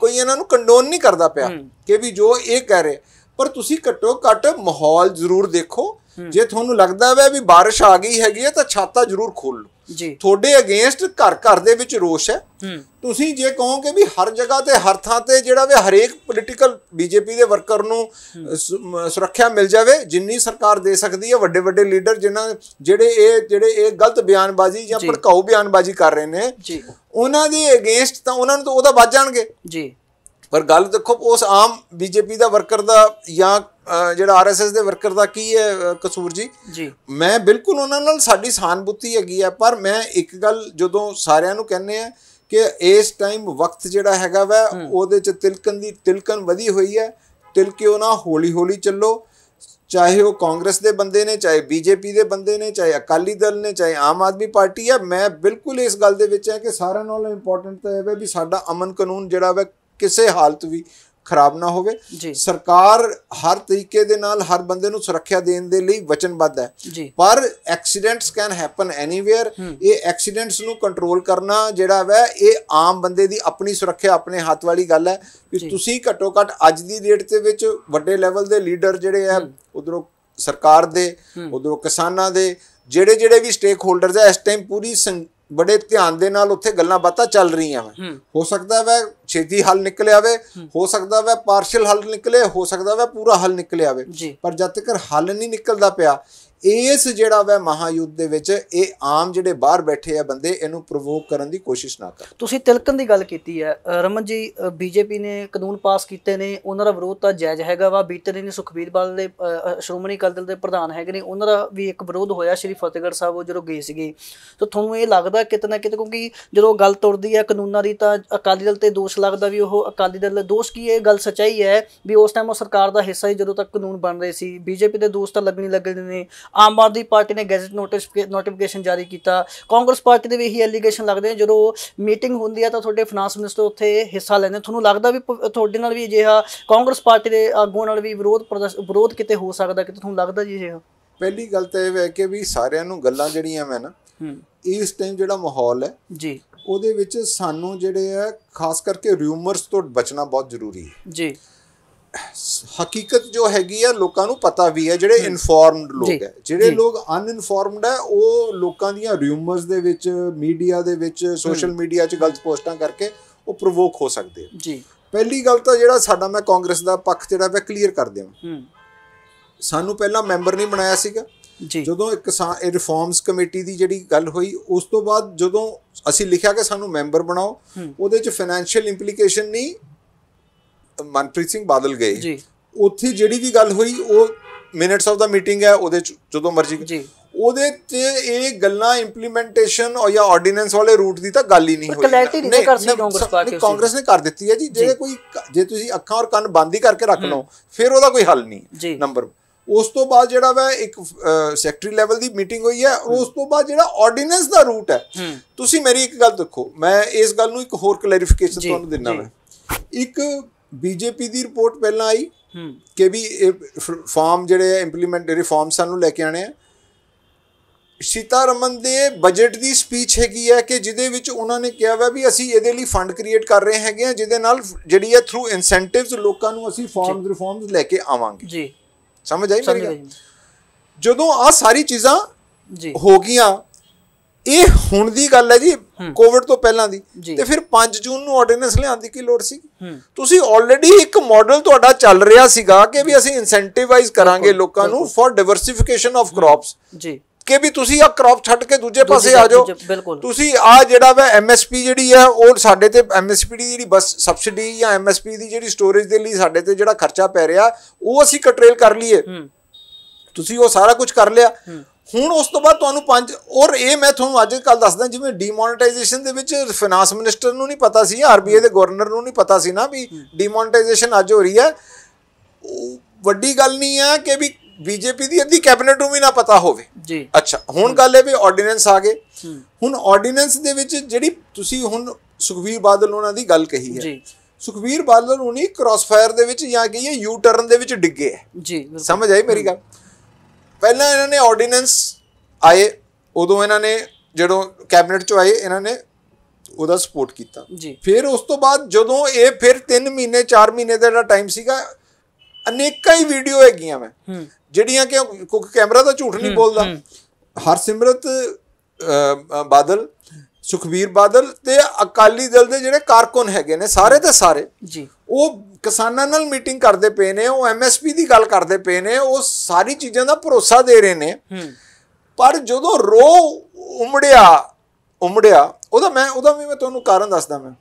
ਕੋਈ ਇਹਨਾਂ ਨੂੰ ਕੰਡੋਨ ਨਹੀਂ ਕਰਦਾ ਪਿਆ ਕਿ ਵੀ ਜੋ ਇਹ ਕਹਿ ਰਹੇ। ਪਰ ਤੁਸੀਂ ਘੱਟੋ ਘੱਟ ਮਾਹੌਲ ਜ਼ਰੂਰ ਦੇਖੋ। ਜੇ ਤੁਹਾਨੂੰ ਲੱਗਦਾ ਹੈ ਵੀ ਬਾਰਿਸ਼ ਆ ਗਈ ਹੈਗੀ ਹੈ ਤਾਂ ਛਾਤਾ ਜ਼ਰੂਰ ਖੋਲ ਲਓ। ਜੀ। ਤੁਹਾਡੇ ਅਗੇਂਸਟ ਘਰ ਘਰ ਦੇ ਵਿੱਚ ਰੋਸ਼ ਹੈ। ਤੁਸੀਂ ਜੇ ਕਹੋ ਕਿ ਵੀ ਹਰ ਜਗ੍ਹਾ ਤੇ ਹਰ ਥਾਂ ਤੇ ਜਿਹੜਾ ਵੀ ਹਰੇਕ ਪੋਲੀਟੀਕਲ ਬੀਜੇਪੀ ਦੇ ਵਰਕਰ ਨੂੰ ਸੁਰੱਖਿਆ ਮਿਲ ਜਾਵੇ ਜਿੰਨੀ ਸਰਕਾਰ ਦੇ ਸਕਦੀ ਹੈ ਵੱਡੇ ਵੱਡੇ ਲੀਡਰ ਜਿਨ੍ਹਾਂ ਜਿਹੜੇ ਇਹ ਜਿਹੜੇ ਇਹ ਗਲਤ ਬਿਆਨਬਾਜ਼ੀ ਜਾਂ ਭੜਕਾਊ ਬਿਆਨਬਾਜ਼ੀ ਕਰ ਰਹੇ ਨੇ ਜੀ। ਉਹਨਾਂ ਦੇ ਅਗੇਂਸਟ ਤਾਂ ਉਹਨਾਂ ਨੂੰ ਤਾਂ ਉਹਦਾ ਵੱਜ ਜਾਣਗੇ। ਜੀ। ਪਰ ਗੱਲ ਦੇਖੋ ਉਸ ਆਮ ਬੀਜੇਪੀ ਦਾ ਵਰਕਰ ਦਾ ਜਾਂ ਜਿਹੜਾ ਆਰਐਸਐਸ ਦੇ ਵਰਕਰ ਦਾ ਕੀ ਹੈ ਕਸੂਰ ਜੀ? ਜੀ। ਮੈਂ ਬਿਲਕੁਲ ਉਹਨਾਂ ਨਾਲ ਸਾਡੀ ਸਹਾਨੁਭੂਤੀ ਹੈਗੀ ਹੈ ਪਰ ਮੈਂ ਇੱਕ ਗੱਲ ਜਦੋਂ ਸਾਰਿਆਂ ਨੂੰ ਕਹਿੰਨੇ ਆ ਕਿ ਇਸ ਟਾਈਮ ਵਕਤ ਜਿਹੜਾ ਹੈਗਾ ਵਾ ਉਹਦੇ ਚ ਤਿਲਕਣ ਦੀ ਤਿਲਕਣ ਵਧੀ ਹੋਈ ਹੈ ਤਿਲਕਿਓ ਨਾ ਹੌਲੀ ਹੌਲੀ ਚੱਲੋ। ਚਾਹੇ ਉਹ ਕਾਂਗਰਸ ਦੇ ਬੰਦੇ ਨੇ ਚਾਹੇ ਬੀਜੇਪੀ ਦੇ ਬੰਦੇ ਨੇ ਚਾਹੇ ਅਕਾਲੀ ਦਲ ਨੇ ਚਾਹੇ ਆਮ ਆਦਮੀ ਪਾਰਟੀ ਹੈ ਮੈਂ ਬਿਲਕੁਲ ਇਸ ਗੱਲ ਦੇ ਵਿੱਚ ਹੈ ਕਿ ਸਾਰਿਆਂ ਨਾਲੋਂ ਇੰਪੋਰਟੈਂਟ ਤਾਂ ਇਹ ਹੈ ਵੀ ਸਾਡਾ ਅਮਨ ਕਾਨੂੰਨ ਜਿਹੜਾ ਵਾ ਕਿਸੇ ਹਾਲਤ ਵੀ ਖਰਾਬ ਨਾ ਹੋਵੇ। ਸਰਕਾਰ ਹਰ ਤਰੀਕੇ ਦੇ ਨਾਲ ਹਰ ਬੰਦੇ ਨੂੰ ਸੁਰੱਖਿਆ ਦੇਣ ਦੇ ਲਈ ਵਚਨਬੱਧ ਹੈ। ਪਰ ਐਕਸੀਡੈਂਟਸ ਕੈਨ ਹੈਪਨ ਐਨੀਵੇਅਰ ਇਹ ਐਕਸੀਡੈਂਟਸ ਨੂੰ ਕੰਟਰੋਲ ਕਰਨਾ ਜਿਹੜਾ ਵੈ ਇਹ ਆਮ ਬੰਦੇ ਦੀ ਆਪਣੀ ਸੁਰੱਖਿਆ ਆਪਣੇ ਹੱਥ ਵਾਲੀ ਗੱਲ ਹੈ ਕਿ ਤੁਸੀਂ ਘੱਟੋ ਘੱਟ ਅੱਜ ਦੀ ਡੇਟ ਦੇ ਵਿੱਚ ਵੱਡੇ ਲੈਵਲ ਦੇ ਲੀਡਰ ਜਿਹੜੇ ਆ ਉਧਰੋਂ ਸਰਕਾਰ ਦੇ ਉਧਰੋਂ ਕਿਸਾਨਾਂ ਦੇ ਜਿਹੜੇ ਜਿਹੜੇ ਵੀ ਸਟੇਕ ਹੋਲਡਰਸ ਆ ਇਸ ਟਾਈਮ ਪੂਰੀ ਬੜੇ ਧਿਆਨ ਦੇ ਨਾਲ ਉੱਥੇ ਗੱਲਾਂ ਬਾਤਾਂ ਚੱਲ ਰਹੀਆਂ ਵਾ। ਹੋ। ਸਕਦਾ ਵੈ ਛੇਤੀ ਹੱਲ ਨਿਕਲ ਆਵੇ ਹੋ। ਸਕਦਾ ਵੈ ਪਾਰਸ਼ਲ ਹੱਲ ਨਿਕਲੇ ਹੋ ਸਕਦਾ ਵੈ ਪੂਰਾ ਹੱਲ ਨਿਕਲ ਆਵੇ ਜੀ। ਪਰ ਜਦ ਤੱਕ ਹੱਲ ਨਹੀਂ ਨਿਕਲਦਾ ਪਿਆ ਇਸ ਜਿਹੜਾ ਵੈ ਮਹਾਯੁੱਧ ਦੇ ਵਿੱਚ ਇਹ ਆਮ ਜਿਹੜੇ ਬਾਹਰ ਬੈਠੇ ਆ ਬੰਦੇ, ਇਹਨੂੰ ਪ੍ਰੋਵੋਕ ਕਰਨ ਦੀ ਕੋਸ਼ਿਸ਼ ਨਾ ਕਰ ਤੁਸੀਂ ਤਿਲਕਣ ਦੀ ਗੱਲ ਕੀਤੀ ਹੈ। ਰਮਨ ਜੀ ਬੀਜੇਪੀ ਨੇ ਕਾਨੂੰਨ ਪਾਸ ਕੀਤੇ ਨੇ, ਉਹਨਾਂ ਦਾ ਵਿਰੋਧ ਤਾਂ ਜਾਇਜ਼ ਹੈਗਾ ਵਾ। ਬੀਤੇ ਦਿਨ ਸੁਖਬੀਰ ਬਾਦਲ ਦੇ ਸ਼੍ਰੋਮਣੀ ਅਕਾਲੀ ਦਲ ਦੇ ਪ੍ਰਧਾਨ ਹੈਗੇ ਨੇ, ਉਹਨਾਂ ਦਾ ਵੀ ਇੱਕ ਵਿਰੋਧ ਹੋਇਆ ਸ਼੍ਰੀ ਫਤਿਹਗੜ੍ਹ ਸਾਹਿਬ ਉਹ ਜਦੋਂ ਗਏ ਸੀਗੇ। ਤਾਂ ਤੁਹਾਨੂੰ ਇਹ ਲੱਗਦਾ ਕਿਤੇ ਨਾ ਕਿਤੇ, ਕਿਉਂਕਿ ਜਦੋਂ ਗੱਲ ਤੁਰਦੀ ਹੈ ਕਾਨੂੰਨਾਂ ਦੀ ਤਾਂ ਅਕਾਲੀ ਦਲ ਤੇ ਦੋਸ਼ ਲੱਗਦਾ ਵੀ ਉਹ ਅਕਾਲੀ ਦਲ ਦੋਸ਼ ਕੀ ਇਹ ਗੱਲ ਸੱਚਾਈ ਹੈ ਵੀ ਉਸ ਟਾਈਮ ਉਹ ਸਰਕਾਰ ਦਾ ਹਿੱਸਾ ਹੀ ਜਦੋਂ ਤੱਕ ਕਾਨੂੰਨ ਬਣ ਰਹੇ ਸੀ। ਬੀਜੇਪੀ ਦੇ ਦੋਸ਼ ਤਾਂ ਲੱਗਣੀ ਲੱਗਣੇ ਨੇ। ਆਮ ਆਦਮੀ ਪਾਰਟੀ ਨੇ ਗੈਜ਼ਟ ਨੋਟਿਸ ਨੋਟੀਫਿਕੇਸ਼ਨ ਜਾਰੀ ਕੀਤਾ। ਕਾਂਗਰਸ ਪਾਰਟੀ ਦੇ ਵੀ ਇਹੀ ਐਲੀਗੇਸ਼ਨ ਲੱਗਦੇ ਨੇ ਜਦੋਂ ਮੀਟਿੰਗ ਹੁੰਦੀ ਹੈ ਤਾਂ ਤੁਹਾਡੇ ਫਾਈਨਾਂਸ ਮਿਨਿਸਟਰ ਉੱਥੇ ਹਿੱਸਾ ਲੈਂਦੇ ਤੁਹਾਨੂੰ ਲੱਗਦਾ ਵੀ ਤੁਹਾਡੇ ਨਾਲ ਵੀ ਅਜਿਹਾ ਕਾਂਗਰਸ ਪਾਰਟੀ ਦੇ ਆਗੂਆਂ ਨਾਲ ਵੀ ਵਿਰੋਧ ਪ੍ਰਦਰਸ਼- ਵਿਰੋਧ ਕਿਤੇ ਹੋ ਸਕਦਾ ਕਿਤੇ ਤੁਹਾਨੂੰ ਲੱਗਦਾ ਜੀ ਅਜਿਹਾ? ਪਹਿਲੀ ਗੱਲ ਤਾਂ ਇਹ ਹੈ ਕਿ ਵੀ ਸਾਰਿਆਂ ਨੂੰ ਗੱਲਾਂ ਜਿਹੜੀਆਂ ਮੈਂ ਨਾ ਇਸ ਟਾਈਮ ਜਿਹੜਾ ਮਾਹੌਲ ਹੈ ਜੀ। ਉਹਦੇ ਵਿੱਚ ਸਾਨੂੰ ਜਿਹੜੇ ਆ ਖਾਸ ਕਰਕੇ ਰਿਊਮਰਸ ਤੋਂ ਬਚਣਾ ਬਹੁਤ ਜ਼ਰੂਰੀ ਹੈ। ਜੀ। ਹਕੀਕਤ ਜੋ ਹੈਗੀ ਆ ਲੋਕਾਂ ਨੂੰ ਪਤਾ ਵੀ ਹੈ ਜਿਹੜੇ ਇਨਫੋਰਮਡ ਲੋਕ ਹੈ ਜਿਹੜੇ। ਲੋਕ ਅਨਇਨਫੋਰਮਡ ਹੈ ਉਹ ਲੋਕਾਂ ਦੀਆਂ ਰਿਊਮਰਸ ਦੇ ਵਿੱਚ ਮੀਡੀਆ ਦੇ ਵਿੱਚ ਸੋਸ਼ਲ ਮੀਡੀਆ 'ਚ ਗਲਤ ਪੋਸਟਾਂ ਕਰਕੇ ਉਹ ਪ੍ਰੋਵੋਕ ਹੋ ਸਕਦੇ ਆ। ਜੀ। ਪਹਿਲੀ ਗੱਲ ਤਾਂ ਜਿਹੜਾ ਸਾਡਾ ਮੈਂ ਕਾਂਗਰਸ ਦਾ ਪੱਖ ਜਿਹੜਾ ਮੈਂ ਕਲੀਅਰ ਕਰ ਦਿਆਂ। ਹੂੰ। ਸਾਨੂੰ ਪਹਿਲਾਂ ਮੈਂਬਰ ਨਹੀਂ ਬਣਾਇਆ ਸੀਗਾ। ਜੀ। ਜਦੋਂ ਇੱਕ ਰਿਫਾਰਮਸ ਕਮੇਟੀ ਦੀ ਜਿਹੜੀ ਗੱਲ ਹੋਈ ਉਸ ਤੋਂ ਬਾਅਦ ਜਦੋਂ ਅਸੀਂ ਲਿਖਿਆ ਕਿ ਸਾਨੂੰ ਮੈਂਬਰ ਬਣਾਓ ਉਹਦੇ ਚ ਫਾਈਨੈਂਸ਼ੀਅਲ ਇੰਪਲੀਕੇਸ਼ਨ ਨਹੀਂ ਮਨਪ੍ਰੀਤ ਸਿੰਘ ਬਾਦਲ ਗਏ। ਜੀ। ਉੱਥੇ ਜਿਹੜੀ ਵੀ ਗੱਲ ਹੋਈ ਉਹ ਮਿੰਟਸ ਆਫ ਦਾ ਮੀਟਿੰਗ ਹੈ ਉਹਦੇ ਜਦੋਂ ਮਰਜ਼ੀ। ਜੀ। ਉਹਦੇ ਤੇ ਇਹ ਗੱਲਾਂ ਇੰਪਲੀਮੈਂਟੇਸ਼ਨ ਔਰ ਜਾਂ ਆਰਡੀਨੈਂਸ ਵਾਲੇ ਰੂਟ ਦੀ ਤਾਂ ਗੱਲ ਹੀ ਨਹੀਂ ਹੋਈ। clarity ਨਹੀਂ ਕਰ ਸਕੀ ਕਾਂਗਰਸ ਪਾਰਟੀ ਕਾਂਗਰਸ ਨੇ ਕਰ ਦਿੱਤੀ ਹੈ ਜੀ। ਜੇ। ਕੋਈ ਜੇ ਤੁਸੀਂ ਅੱਖਾਂ ਔਰ ਕੰਨ ਬੰਦ ਹੀ ਕਰਕੇ ਰੱਖ ਲਓ ਫਿਰ ਉਹਦਾ ਕੋਈ ਹੱਲ ਨਹੀਂ। ਨੰਬਰ ਉਸ ਤੋਂ ਬਾਅਦ ਜਿਹੜਾ ਵਾ ਇੱਕ ਸੈਕਟਰੀ ਲੈਵਲ ਦੀ ਮੀਟਿੰਗ ਹੋਈ ਹੈ ਉਸ ਤੋਂ ਬਾਅਦ ਜਿਹੜਾ ਆਰਡੀਨੈਂਸ ਦਾ ਰੂਟ ਹੈ ਤੁਸੀਂ ਮੇਰੀ ਇੱਕ ਗੱਲ ਦੇਖੋ। ਮੈਂ ਇਸ ਗੱਲ ਨੂੰ ਇੱਕ ਹੋਰ ਕਲੈਰੀਫਿਕੇਸ਼ਨ ਤੁਹਾਨੂੰ ਜੀ। ਮੈਂ ਇੱਕ ਬੀਜੇਪੀ ਦੀ ਰਿਪੋਰਟ ਪਹਿਲਾਂ ਆਈ ਹੂੰ। ਕਿ ਵੀ ਇਹ ਫਾਰਮ ਜਿਹੜੇ ਇੰਪਲੀਮੈਂਟ ਰਿਫਾਰਮ ਸਾਨੂੰ ਲੈ ਕੇ ਆਣੇ ਆ। ਸੀਤਾਰਮਨ ਦੇ ਬਜਟ ਦੀ ਸਪੀਚ ਹੈਗੀ ਹੈ ਕਿ ਜਿਹਦੇ ਵਿੱਚ ਉਹਨਾਂ ਨੇ ਕਿਹਾ ਵਾ ਵੀ ਅਸੀਂ ਇਹਦੇ ਲਈ ਫੰਡ ਕ੍ਰੀਏਟ ਕਰ ਰਹੇ ਹੈਗੇ ਆ ਜਿਹਦੇ ਨਾਲ ਜਿਹੜੀ ਹੈ ਥਰੂ ਇਨਸੈਂਟਿਵਸ ਲੋਕਾਂ ਨੂੰ ਅਸੀਂ ਫਾਰਮਸ ਰਿਫਾਰਮਸ ਲੈ ਕੇ ਆਵਾਂਗੇ। ਜੀ। ਸਮਝ ਆਈ ਮੇਰੀ ਗੱਲ? ਜਦੋਂ ਆ ਸਾਰੀ ਚੀਜ਼ਾਂ ਜੀ। ਹੋ ਗਈਆਂ ਇਹ ਹੁਣ ਦੀ ਗੱਲ ਹੈ ਜੀ ਕੋਵਿਡ ਤੋਂ ਪਹਿਲਾਂ ਦੀ। ਤੇ ਫਿਰ 5 ਜੂਨ ਨੂੰ ਆਰਡੀਨੈਂਸ ਲਿਆਉਣ ਦੀ ਕੀ ਲੋੜ ਸੀ ਤੁਸੀਂ ਆਲਰੇਡੀ ਇੱਕ ਮਾਡਲ ਤੁਹਾਡਾ ਚੱਲ ਰਿਹਾ ਸੀਗਾ ਕਿ ਵੀ ਅਸੀਂ ਇਨਸੈਂਟੀਵਾਈਜ਼ ਕਰਾਂਗੇ ਲੋਕਾਂ ਨੂੰ ਫॉर ਡਾਈਵਰਸਿਫਿਕੇਸ਼ਨ ਆਫ ਕ੍ਰੌਪਸ ਜੀ। ਕਿ ਵੀ ਤੁਸੀਂ ਆ ਕ੍ਰੌਪ ਛੱਡ ਕੇ ਦੂਜੇ ਪਾਸੇ ਆ ਜਾਓ। ਤੁਸੀਂ ਆ ਜਿਹੜਾ ਵਾ ਐਮਐਸਪੀ ਜਿਹੜੀ ਹੈ ਉਹ ਸਾਡੇ ਤੇ ਐਮਐਸਪੀ ਦੀ ਜਿਹੜੀ ਬਸ ਸਬਸਿਡੀ ਜਾਂ ਐਮਐਸਪੀ ਦੀ ਜਿਹੜੀ ਸਟੋਰੇਜ ਦੇ ਲਈ ਸਾਡੇ ਤੇ ਜਿਹੜਾ ਖਰਚਾ ਪੈ ਰਿਹਾ ਉਹ ਅਸੀਂ ਕੰਟਰੋਲ ਕਰ ਲਈਏ। ਤੁਸੀਂ ਉਹ ਸਾਰਾ ਕੁਝ ਕਰ ਲਿਆ। ਹੁਣ ਉਸ ਤੋਂ ਬਾਅਦ ਤੁਹਾਨੂੰ ਪੰਜ ਔਰ ਇਹ ਮੈਂ ਤੁਹਾਨੂੰ ਅੱਜ ਕੱਲ ਦੱਸਦਾ ਜਿਵੇਂ ਡੀਮੋਨਟਾਈਜੇਸ਼ਨ ਦੇ ਵਿੱਚ ਫਾਈਨਾਂਸ ਮਿਨਿਸਟਰ ਨੂੰ ਨਹੀਂ ਪਤਾ ਸੀ ਆਰਬੀਆਈ ਦੇ ਗਵਰਨਰ ਨੂੰ ਨਹੀਂ ਪਤਾ ਸੀ ਨਾ ਵੀ ਡੀਮੋਨਟਾਈਜੇਸ਼ਨ ਅੱਜ ਹੋ ਰਹੀ ਹੈ। ਉਹ ਵੱਡੀ ਗੱਲ ਨਹੀਂ ਹੈ ਕਿ ਵੀ ਬੀਜੇਪੀ ਦੀ ਅੱਧੀ ਕੈਬਨਿਟ ਨੂੰ ਵੀ ਨਾ ਪਤਾ ਹੋਵੇ। ਜੀ। ਅੱਛਾ ਹੁਣ ਗੱਲ ਇਹ ਵੀ ਆਰਡੀਨੈਂਸ ਆ ਗਏ। ਹੁਣ ਆਰਡੀਨੈਂਸ ਦੇ ਵਿੱਚ ਜਿਹੜੀ ਤੁਸੀਂ ਹੁਣ ਸੁਖਵੀਰ ਬਾਦਲ ਉਹਨਾਂ ਦੀ ਗੱਲ ਕਹੀ ਹੈ। ਜੀ। ਸੁਖਵੀਰ ਬਾਦਲ ਹੁਣੀ ਕ੍ਰਾਸਫਾਇਰ ਦੇ ਵਿੱਚ ਜਾਂ ਕਹੀਏ ਯੂ ਟਰਨ ਦੇ ਵਿੱਚ ਡਿੱਗੇ ਹੈ। ਜੀ ਸਮਝ ਆਈ ਮੇਰੀ ਗੱਲ? ਪਹਿਲਾਂ ਇਹਨਾਂ ਨੇ ਆਰਡੀਨੈਂਸ ਆਏ ਉਦੋਂ ਇਹਨਾਂ ਨੇ ਜਦੋਂ ਕੈਬਨਿਟ ਚ ਆਏ ਇਹਨਾਂ ਨੇ ਉਹਦਾ ਸਪੋਰਟ ਕੀਤਾ। ਫਿਰ ਉਸ ਤੋਂ ਬਾਅਦ ਜਦੋਂ ਇਹ ਫਿਰ 3 ਮਹੀਨੇ 4 ਮਹੀਨੇ ਦਾ ਜਿਹੜਾ ਟਾਈਮ ਸੀਗਾ ਅਨੇਕਾਂ ਹੀ ਵੀਡੀਓ ਹੈਗੀਆਂ ਮੈਂ ਜਿਹੜੀਆਂ ਕਿ ਕਿਉਂਕਿ ਕੈਮਰਾ ਤਾਂ ਝੂਠ ਨਹੀਂ ਬੋਲਦਾ। ਹਰਸਿਮਰਤ ਬਾਦਲ ਸੁਖਬੀਰ ਬਾਦਲ ਤੇ ਅਕਾਲੀ ਦਲ ਦੇ ਜਿਹੜੇ ਕਾਰਕੁਨ ਹੈਗੇ ਨੇ ਸਾਰੇ ਦੇ ਸਾਰੇ ਜੀ। ਉਹ ਕਿਸਾਨਾਂ ਨਾਲ ਮੀਟਿੰਗ ਕਰਦੇ ਪਏ ਨੇ ਉਹ ਐਮਐਸਪੀ ਦੀ ਗੱਲ ਕਰਦੇ ਪਏ ਨੇ ਉਹ ਸਾਰੀ ਚੀਜ਼ਾਂ ਦਾ ਭਰੋਸਾ ਦੇ ਰਹੇ ਨੇ। ਪਰ ਜਦੋਂ ਰੋ ਉਮੜਿਆ ਉਮੜਿਆ ਉਹਦਾ ਮੈਂ ਉਹਦਾ ਵੀ ਮੈਂ ਤੁਹਾਨੂੰ ਕਾਰਨ ਦੱਸਦਾ ਮੈਂ।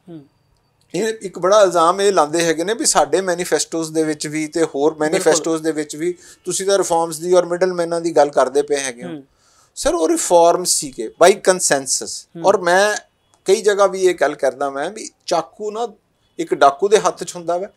ਇਹ ਇੱਕ ਬੜਾ ਇਲਜ਼ਾਮ ਇਹ ਲਾਉਂਦੇ ਹੈਗੇ ਨੇ ਵੀ ਸਾਡੇ ਮੈਨੀਫੈਸਟੋਸ ਦੇ ਵਿੱਚ ਵੀ ਤੇ ਹੋਰ ਮੈਨੀਫੈਸਟੋਸ ਦੇ ਵਿੱਚ ਵੀ ਤੁਸੀਂ ਤਾਂ ਰਿਫਾਰਮਸ ਦੀ ਔਰ ਮਿਡਲਮੈਨਾਂ ਦੀ ਗੱਲ ਕਰਦੇ ਪਏ ਹੈਗੇ ਹੋ। ਸਰ ਉਹ ਰਿਫਾਰਮਸ ਸੀਗੇ ਬਾਈ ਕੰਸੈਂਸਸ ਔਰ ਮੈਂ ਕਈ ਜਗ੍ਹਾ ਵੀ ਇਹ ਗੱਲ ਕਰਦਾ ਮੈਂ ਵੀ ਚਾਕੂ ਨਾ ਇੱਕ ਡਾਕੂ ਦੇ ਹੱਥ 'ਚ ਹੁੰਦਾ ਵਾ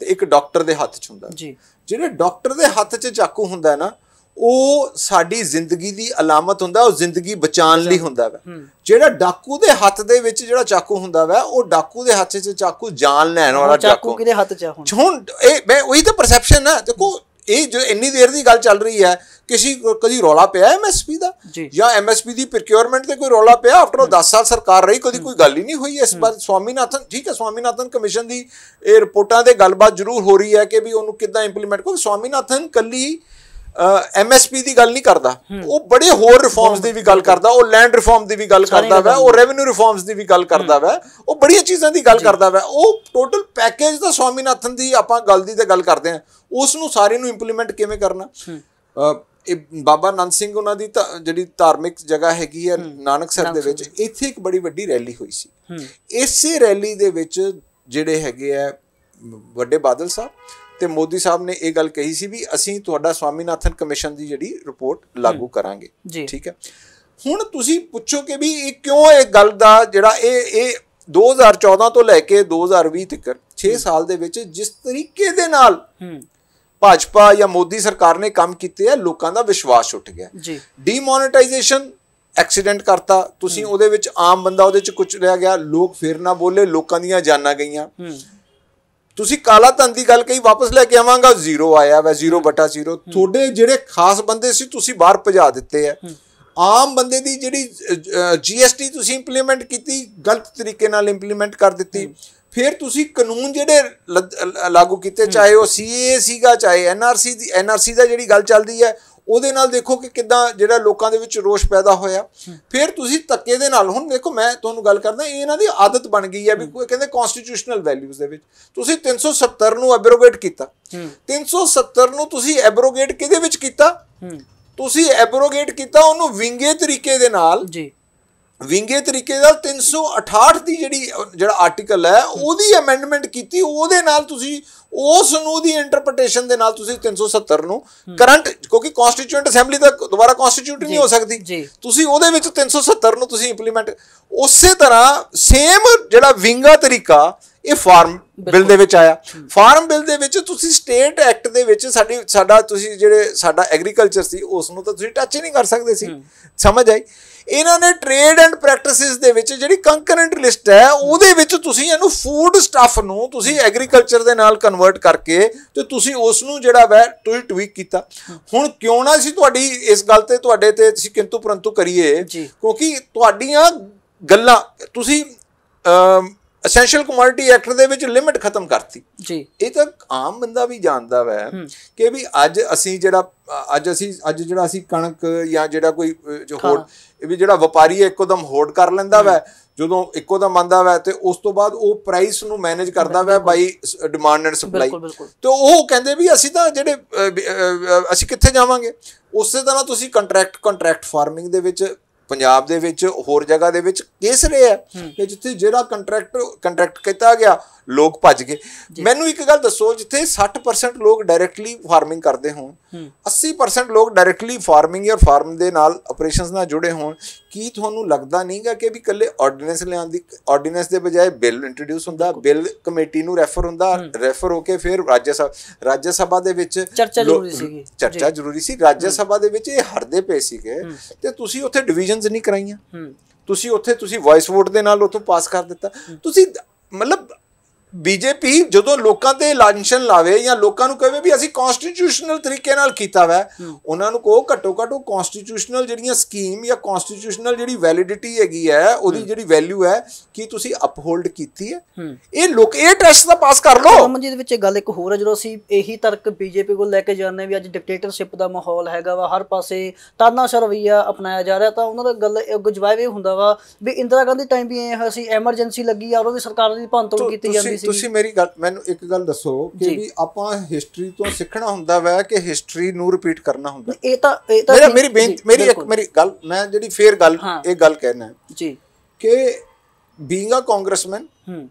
ਤੇ ਇੱਕ ਡਾਕਟਰ ਦੇ ਹੱਥ 'ਚ ਹੁੰਦਾ ਜੀ। ਜਿਹੜੇ ਡਾਕਟਰ ਦੇ ਹੱਥ 'ਚ ਚਾਕੂ ਹੁੰਦਾ ਨਾ ਉਹ ਸਾਡੀ ਜ਼ਿੰਦਗੀ ਦੀ ਅਲਾਮਤ ਹੁੰਦਾ ਉਹ ਜ਼ਿੰਦਗੀ ਬਚਾਉਣ ਲਈ ਹੁੰਦਾ ਵਾ। ਜਿਹੜਾ ਡਾਕੂ ਦੇ ਹੱਥ ਦੇ ਵਿੱਚ ਜਿਹੜਾ ਚਾਕੂ ਹੁੰਦਾ ਵਾ ਉਹ ਡਾਕੂ ਦੇ ਹੱਥ 'ਚ ਚਾਕੂ ਜਾਨ ਲੈਣ ਵਾਲਾ ਚਾਕੂ ਚਾਕੂ ਕਿਹਦੇ ਹੱਥ 'ਚ ਹੁਣ? ਹੁਣ ਇਹ ਮੈਂ ਉਹੀ ਤਾਂ ਪਰਸੈਪਸ਼ਨ ਹੈ ਦੇਖੋ ਇਹ ਜੋ ਇੰਨੀ ਦੇਰ ਦੀ ਗੱਲ ਚੱਲ ਰਹੀ ਹੈ ਕਿਸੇ ਕਦੀ ਰੌਲਾ ਪਿਆ ਐਮਐਸਪੀ ਦਾ? ਜੀ। ਐਮਐਸਪੀ ਦੀ ਪ੍ਰੋਕਿਉਰਮੈਂਟ ਤੇ ਕੋਈ ਰੌਲਾ ਪਿਆ? ਆਫਟਰ 10 ਸਾਲ ਸਰਕਾਰ ਰਹੀ ਕਦੀ ਕੋਈ ਗੱਲ ਹੀ ਨਹੀਂ ਹੋਈ ਇਸ ਵਾਰ ਸਵਾਮੀਨਾਥਨ ਠੀਕ ਹੈ ਸਵਾਮੀਨਾਥਨ ਕਮਿਸ਼ਨ ਦੀ ਇਹ ਰਿਪੋਰਟਾਂ ਤੇ ਗੱਲਬਾਤ ਜ਼ਰੂਰ ਹੋ ਰਹੀ ਹੈ ਕਿ ਵੀ ਉਹਨੂੰ ਕਿੱਦਾਂ ਇੰਪਲੀਮੈਂਟ ਕਿਉਂਕਿ ਸਵਾਮੀਨਾਥਨ ਕੱਲੀ ਐਮਐਸਪੀ ਦੀ ਗੱਲ ਨਹੀਂ ਕਰਦਾ। ਉਹ ਬੜੇ ਹੋਰ ਰਿਫਾਰਮਸ ਦੀ ਵੀ ਗੱਲ ਕਰਦਾ ਉਹ ਲੈਂਡ ਰਿਫਾਰਮ ਦੀ ਵੀ ਗੱਲ ਕਰਦਾ ਵਾ ਉਹ ਰੈਵਨਿਊ ਰਿਫਾਰਮਸ ਦੀ ਵੀ ਗੱਲ ਕਰਦਾ ਵਾ ਉਹ ਬੜੀਆਂ ਚੀਜ਼ਾਂ ਦੀ ਗੱਲ ਕਰਦਾ ਵਾ। ਉਹ ਟੋਟਲ ਪੈਕੇਜ ਦਾ ਸਵਾਮੀਨਾਥਨ ਦੀ ਆਪਾਂ ਗੱਲ ਦੀ ਤੇ ਗੱਲ ਕਰਦੇ ਆ ਉਸ ਨੂੰ ਸਾਰੇ ਨੂੰ ਇੰਪਲੀਮੈਂਟ ਕਿਵੇਂ ਕਰਨਾ? ਇਹ ਬਾਬਾ ਨੰਦ ਸਿੰਘ ਉਹਨਾਂ ਦੀ ਜਿਹੜੀ ਧਾਰਮਿਕ ਜਗ੍ਹਾ ਹੈਗੀ ਹੈ ਨਾਨਕਸਰ ਦੇ ਵਿੱਚ ਇੱਥੇ ਇੱਕ ਬੜੀ ਵੱਡੀ ਰੈਲੀ ਹੋਈ ਸੀ। ਇਸੇ ਰੈਲੀ ਦੇ ਵਿੱਚ ਜਿਹੜੇ ਹੈਗੇ ਆ ਵੱਡੇ ਬਾਦਲ ਸਾਹਿਬ ਤੇ ਮੋਦੀ ਸਾਹਿਬ ਨੇ ਇਹ ਗੱਲ ਕਹੀ ਸੀ ਵੀ ਅਸੀਂ ਤੁਹਾਡਾ ਸਵਾਮੀਨਾਥਨ ਕਮਿਸ਼ਨ ਦੀ ਜਿਹੜੀ ਰਿਪੋਰਟ ਲਾਗੂ ਕਰਾਂਗੇ। ਠੀਕ ਹੈ। ਹੁਣ ਤੁਸੀਂ ਪੁੱਛੋ ਕਿ ਵੀ ਇਹ ਕਿਉਂ ਇਹ ਗੱਲ ਦਾ ਜਿਹੜਾ ਇਹ ਇਹ 2014 ਤੋਂ ਲੈ ਕੇ 2020 ਤੱਕ 6 ਸਾਲ ਦੇ ਵਿੱਚ ਜਿਸ ਤਰੀਕੇ ਦੇ ਨਾਲ ਭਾਜਪਾ ਜਾਂ ਮੋਦੀ ਸਰਕਾਰ ਨੇ ਕੰਮ ਕੀਤੇ ਆ ਲੋਕਾਂ ਦਾ ਵਿਸ਼ਵਾਸ ਉੱਠ ਗਿਆ। ਜੀ। ਡੀਮੋਨੇਟਾਈਜੇਸ਼ਨ ਐਕਸੀਡੈਂਟ ਕਰਤਾ। ਤੁਸੀਂ ਉਹਦੇ ਵਿੱਚ ਆਮ ਬੰਦਾ ਉਹਦੇ ਚ ਕੁਝ ਰਹਿ ਗਿਆ। ਲੋਕ ਫੇਰ ਨਾ ਬੋਲੇ ਲੋਕਾਂ ਦੀਆਂ ਜਾਨਾਂ ਗਈਆਂ। ਤੁਸੀਂ ਕਾਲਾ ਧਨ ਦੀ ਗੱਲ ਕਹੀ ਵਾਪਸ ਲੈ ਕੇ ਆਵਾਂਗਾ। ਜ਼ੀਰੋ ਆਇਆ ਵਾ ਜ਼ੀਰੋ ਬਟਾ ਜ਼ੀਰੋ। ਤੁਹਾਡੇ ਜਿਹੜੇ ਖਾਸ ਬੰਦੇ ਸੀ ਤੁਸੀਂ ਬਾਹਰ ਭਜਾ ਦਿੱਤੇ ਆ ਆਮ ਬੰਦੇ ਦੀ ਜਿਹੜੀ ਜੀਐਸਟੀ ਤੁਸੀਂ ਇੰਪਲੀਮੈਂਟ ਕੀਤੀ ਗਲਤ ਤਰੀਕੇ ਨਾਲ ਇੰਪਲੀਮੈਂਟ ਕਰ ਦਿੱਤੀ। ਫਿਰ ਤੁਸੀਂ ਕਾਨੂੰਨ ਜਿਹੜੇ ਲਾਗੂ ਕੀਤੇ ਚਾਹੇ ਉਹ ਸੀਏ ਸੀਗਾ ਚਾਹੇ ਐਨਆਰਸੀ ਦੀ ਐਨਆਰਸੀ ਦਾ ਜਿਹੜੀ ਗੱਲ ਚੱਲਦੀ ਹੈ ਉਹਦੇ ਨਾਲ ਦੇਖੋ ਕਿ ਕਿਦਾਂ ਜਿਹੜਾ ਲੋਕਾਂ ਦੇ ਵਿੱਚ ਰੋਸ਼ ਪੈਦਾ ਹੋਇਆ। ਫਿਰ ਤੁਸੀਂ ਧੱਕੇ ਦੇ ਨਾਲ ਹੁਣ ਦੇਖੋ ਮੈਂ ਤੁਹਾਨੂੰ ਗੱਲ ਕਰਦਾ ਇਹ ਇਹਨਾਂ ਦੀ ਆਦਤ ਬਣ ਗਈ ਹੈ ਵੀ ਕੋਈ ਕਹਿੰਦੇ ਕਨਸਟੀਟਿਊਸ਼ਨਲ ਵੈਲਿਊਜ਼ ਦੇ ਵਿੱਚ। ਤੁਸੀਂ 370 ਨੂੰ ਐਬਰੋਗੇਟ ਕੀਤਾ। 370 ਨੂੰ ਤੁਸੀਂ ਐਬਰੋਗੇਟ ਕਿਹਦੇ ਵਿੱਚ ਕੀਤਾ? ਤੁਸੀਂ ਐਬਰੋਗੇਟ ਕੀਤਾ ਉਹਨੂੰ ਵਿੰਗੇ ਤਰੀਕੇ ਦੇ ਨਾਲ ਜੀ। ਵਿੰਗੇ ਤਰੀਕੇ ਨਾਲ 368 ਦੀ ਜਿਹੜੀ ਜਿਹੜਾ ਆਰਟੀਕਲ ਹੈ ਉਹਦੀ ਅਮੈਂਡਮੈਂਟ ਕੀਤੀ ਉਹਦੇ ਨਾਲ ਤੁਸੀਂ ਉਸ ਨੂੰ ਦੀ ਇੰਟਰਪ੍ਰੀਟੇਸ਼ਨ ਦੇ ਨਾਲ ਤੁਸੀਂ 370 ਨੂੰ ਕਰੰਟ ਕਿਉਂਕਿ ਕਨਸਟੀਟਿਊਐਂਟ ਅਸੈਂਬਲੀ ਤਾਂ ਦੁਬਾਰਾ ਕਨਸਟੀਟਿਊਟ ਨਹੀਂ ਹੋ ਸਕਦੀ। ਤੁਸੀਂ ਉਹਦੇ ਵਿੱਚ 370 ਨੂੰ ਤੁਸੀਂ ਇੰਪਲੀਮੈਂਟ ਉਸੇ ਤਰ੍ਹਾਂ ਸੇਮ ਜਿਹੜਾ ਵਿੰਗਾ ਤਰੀਕਾ ਇਹ ਫਾਰਮ ਬਿੱਲ ਦੇ ਵਿੱਚ ਆਇਆ। ਫਾਰਮ ਬਿੱਲ ਦੇ ਵਿੱਚ ਤੁਸੀਂ ਸਟੇਟ ਐਕਟ ਦੇ ਵਿੱਚ ਸਾਡੀ ਸਾਡਾ ਤੁਸੀਂ ਜਿਹੜੇ ਸਾਡਾ ਐਗਰੀਕਲਚਰ ਸੀ ਉਸ ਨੂੰ ਤਾਂ ਤੁਸੀਂ ਟੱਚ ਹੀ ਨਹੀਂ ਕਰ ਸਕਦੇ ਸੀ। ਸਮਝ ਆਈ? ਇਹਨਾਂ ਨੇ ਟ੍ਰੇਡ ਐਂਡ ਪ੍ਰੈਕਟਿਸਿਸ ਦੇ ਵਿੱਚ ਜਿਹੜੀ ਕੰਕਰੈਂਟ ਲਿਸਟ ਹੈ ਉਹਦੇ ਵਿੱਚ ਤੁਸੀਂ ਇਹਨੂੰ ਫੂਡ ਸਟੱਫ ਨੂੰ ਤੁਸੀਂ ਐਗਰੀਕਲਚਰ ਦੇ ਨਾਲ ਕਨਵਰਟ ਕਰਕੇ ਤੇ ਤੁਸੀਂ ਉਸ ਨੂੰ ਜਿਹੜਾ ਵੈ ਤੁਸੀਂ ਟਵੀਕ ਕੀਤਾ ਹੁਣ ਕਿਉਂ ਨਾ ਅਸੀਂ ਤੁਹਾਡੀ ਇਸ ਗੱਲ ਤੇ ਤੁਹਾਡੇ ਤੇ ਅਸੀਂ ਕਿੰਤੂ ਪਰੰਤੂ ਕਰੀਏ। ਕਿਉਂਕਿ ਤੁਹਾਡੀਆਂ ਗੱਲਾਂ ਤੁਸੀਂ ਐਸੈਂਸ਼ੀਅਲ ਕਮੋਡਿਟੀ ਐਕਟ ਦੇ ਵਿੱਚ ਲਿਮਿਟ ਖਤਮ ਕਰਤੀ। ਜੀ। ਇਹ ਤਾਂ ਆਮ ਬੰਦਾ ਵੀ ਜਾਣਦਾ ਵੈ ਕਿ ਵੀ ਅੱਜ ਅਸੀਂ ਜਿਹੜਾ ਅੱਜ ਅਸੀਂ ਅੱਜ ਜਿਹੜਾ ਅਸੀਂ ਕਣਕ ਜਾਂ ਜਿਹੜਾ ਕੋਈ ਜੋ ਹੋੜ ਇਹ ਵੀ ਜਿਹੜਾ ਵਪਾਰੀ ਇੱਕੋਦਮ ਹੋੜ ਕਰ ਲੈਂਦਾ ਵੈ। ਜਦੋਂ ਇੱਕੋਦਮ ਆਂਦਾ ਵੈ ਤੇ ਉਸ ਤੋਂ ਬਾਅਦ ਉਹ ਪ੍ਰਾਈਸ ਨੂੰ ਮੈਨੇਜ ਕਰਦਾ ਵੈ ਬਾਈ ਡਿਮਾਂਡ ਐਂਡ ਸਪਲਾਈ ਤੇ ਉਹ ਕਹਿੰਦੇ ਵੀ ਅਸੀਂ ਤਾਂ ਜਿਹੜੇ ਅਸੀਂ ਕਿੱਥੇ ਜਾਵਾਂਗੇ? ਉਸੇ ਤਰ੍ਹਾਂ ਤੁਸੀਂ ਕੰਟਰੈਕਟ ਕੰਟਰੈਕਟ ਫਾਰਮਿੰਗ ਦੇ ਵਿੱਚ ਪੰਜਾਬ ਦੇ ਵਿੱਚ ਹੋਰ ਜਗ੍ਹਾ ਦੇ ਵਿੱਚ ਕੇਸ ਰਿਹਾ ਕਿ ਜਿੱਥੇ ਜਿਹੜਾ ਕੰਟਰੈਕਟ ਕੰਟਰੈਕਟ ਕੀਤਾ ਗਿਆ ਲੋਕ ਭੱਜ ਗਏ। ਮੈਨੂੰ ਇੱਕ ਗੱਲ ਦੱਸੋ ਜਿੱਥੇ 60% ਲੋਕ ਡਾਇਰੈਕਟਲੀ ਫਾਰਮਿੰਗ ਕਰਦੇ ਹੋਣ 80% ਲੋਕ ਡਾਇਰੈਕਟਲੀ ਫਾਰਮਿੰਗ ਜਾਂ ਫਾਰਮ ਦੇ ਨਾਲ ਆਪਰੇਸ਼ਨਸ ਨਾਲ ਜੁੜੇ ਹੋਣ ਕੀ ਤੁਹਾਨੂੰ ਲੱਗਦਾ ਨਹੀਂਗਾ ਕਿ ਵੀ ਕੱਲੇ ਆਰਡੀਨੈਂਸ ਲਿਆਉਣ ਦੀ ਆਰਡੀਨੈਂਸ ਦੇ ਬਜਾਏ ਬਿੱਲ ਇੰਟਰੋਡਿਊਸ ਹੁੰਦਾ ਬਿੱਲ ਕਮੇਟੀ ਨੂੰ ਰੈਫਰ ਹੁੰਦਾ ਰੈਫਰ ਹੋ ਕੇ ਫਿਰ ਰਾਜ ਸਭਾ ਰਾਜ ਸਭਾ ਦੇ ਵਿੱਚ ਚਰਚਾ ਜ਼ਰੂਰੀ ਸੀਗੀ। ਚਰਚਾ ਜ਼ਰੂਰੀ ਸੀ। ਰਾਜ ਸਭਾ ਦੇ ਵਿੱਚ ਇਹ ਹਰਦੇ ਪਏ ਸੀਗੇ ਤੇ ਤੁਸੀਂ ਉੱਥੇ ਡਿਵੀਜ਼ਨਸ ਨਹੀਂ ਕਰਾਈਆਂ। ਤੁਸੀਂ ਉੱਥੇ ਤੁਸੀਂ ਵੌਇਸ ਵੋਟ ਦੇ ਨਾਲ ਉਥੋਂ ਪਾਸ ਕਰ ਦਿੱਤਾ। ਤੁਸੀਂ ਮਤਲਬ ਬੀਜੇਪੀ ਜਦੋਂ ਲੋਕਾਂ ਤੇ ਲਾਂਛਨ ਲਾਵੇ ਜਾਂ ਲੋਕਾਂ ਨੂੰ ਕਹੇ ਵੀ ਅਸੀਂ ਕਨਸਟੀਟਿਊਸ਼ਨਲ ਤਰੀਕੇ ਨਾਲ ਕੀਤਾ ਵੈ ਉਹਨਾਂ ਨੂੰ ਕਹੋ ਘੱਟੋ ਘੱਟ ਉਹ ਕਨਸਟੀਟਿਊਸ਼ਨਲ ਜਿਹੜੀਆਂ ਸਕੀਮ ਜਾਂ ਕਨਸਟੀਟਿਊਸ਼ਨਲ ਜਿਹੜੀ ਵੈਲਿਡਿਟੀ ਹੈਗੀ ਹੈ ਉਹਦੀ ਜਿਹੜੀ ਵੈਲਿਊ ਹੈ ਕੀ ਤੁਸੀਂ ਅਪਹੋਲਡ ਕੀਤੀ ਹੈ? ਇਹ ਲੋਕ ਇਹ ਟੈਸਟ ਦਾ ਪਾਸ ਕਰ ਲਓ। ਅਮਨ ਜੀ ਦੇ ਵਿੱਚ ਗੱਲ ਇੱਕ ਹੋਰ ਹੈ ਜਦੋਂ ਅਸੀਂ ਇਹੀ ਤਰਕ ਬੀਜੇਪੀ ਕੋਲ ਲੈ ਕੇ ਜਾਂਦੇ ਵੀ ਅੱਜ ਡਿਕਟੇਟਰਸ਼ਿਪ ਦਾ ਮਾਹੌਲ ਹੈਗਾ ਵਾ ਹਰ ਪਾਸੇ ਤਾਨਾਸ਼ਾਹ ਰਵਈਆ ਅਪਣਾਇਆ ਜਾ ਰਿਹਾ ਤਾਂ ਉਹਨਾਂ ਦਾ ਗੱਲ ਇਹ ਜਵਾਬ ਇਹ ਹੁੰਦਾ ਵਾ ਵੀ ਇੰਦਰਾ ਗਾਂਧੀ ਟਾਈਮ ਵੀ ਇਹ ਸੀ ਐਮਰਜੈਂਸੀ ਲੱਗੀ ਆ ਉਹਦੀ ਸਰਕਾਰ ਦੀ ਭੰਤੋੜ ਕੀਤੀ ਜਾਂਦੀ ਸੀ ਤੁਸੀਂ ਮੇਰੀ ਗੱਲ ਮੈਨੂੰ ਇੱਕ ਗੱਲ ਦੱਸੋ ਕਿ। ਵੀ ਆਪਾਂ ਹਿਸਟਰੀ ਤੋਂ ਸਿੱਖਣਾ ਹੁੰਦਾ ਵੈ ਕਿ ਹਿਸਟਰੀ ਨੂੰ ਰਿਪੀਟ ਕਰਨਾ ਹੁੰਦਾ? ਇਹ ਤਾਂ ਇਹ ਤਾਂ ਮੇਰਾ ਮੇਰੀ ਜੀ, ਬੇਨਤੀ ਮੇਰੀ ਇੱਕ। ਮੇਰੀ ਗੱਲ ਮੈਂ ਜਿਹੜੀ ਫੇਰ ਗੱਲ। ਇਹ ਗੱਲ ਕਹਿਣਾ ਹੈ ਜੀ। ਕਿ ਬੀਇੰਗ ਅ ਕਾਂਗਰਸਮੈਨ ਹੂੰ।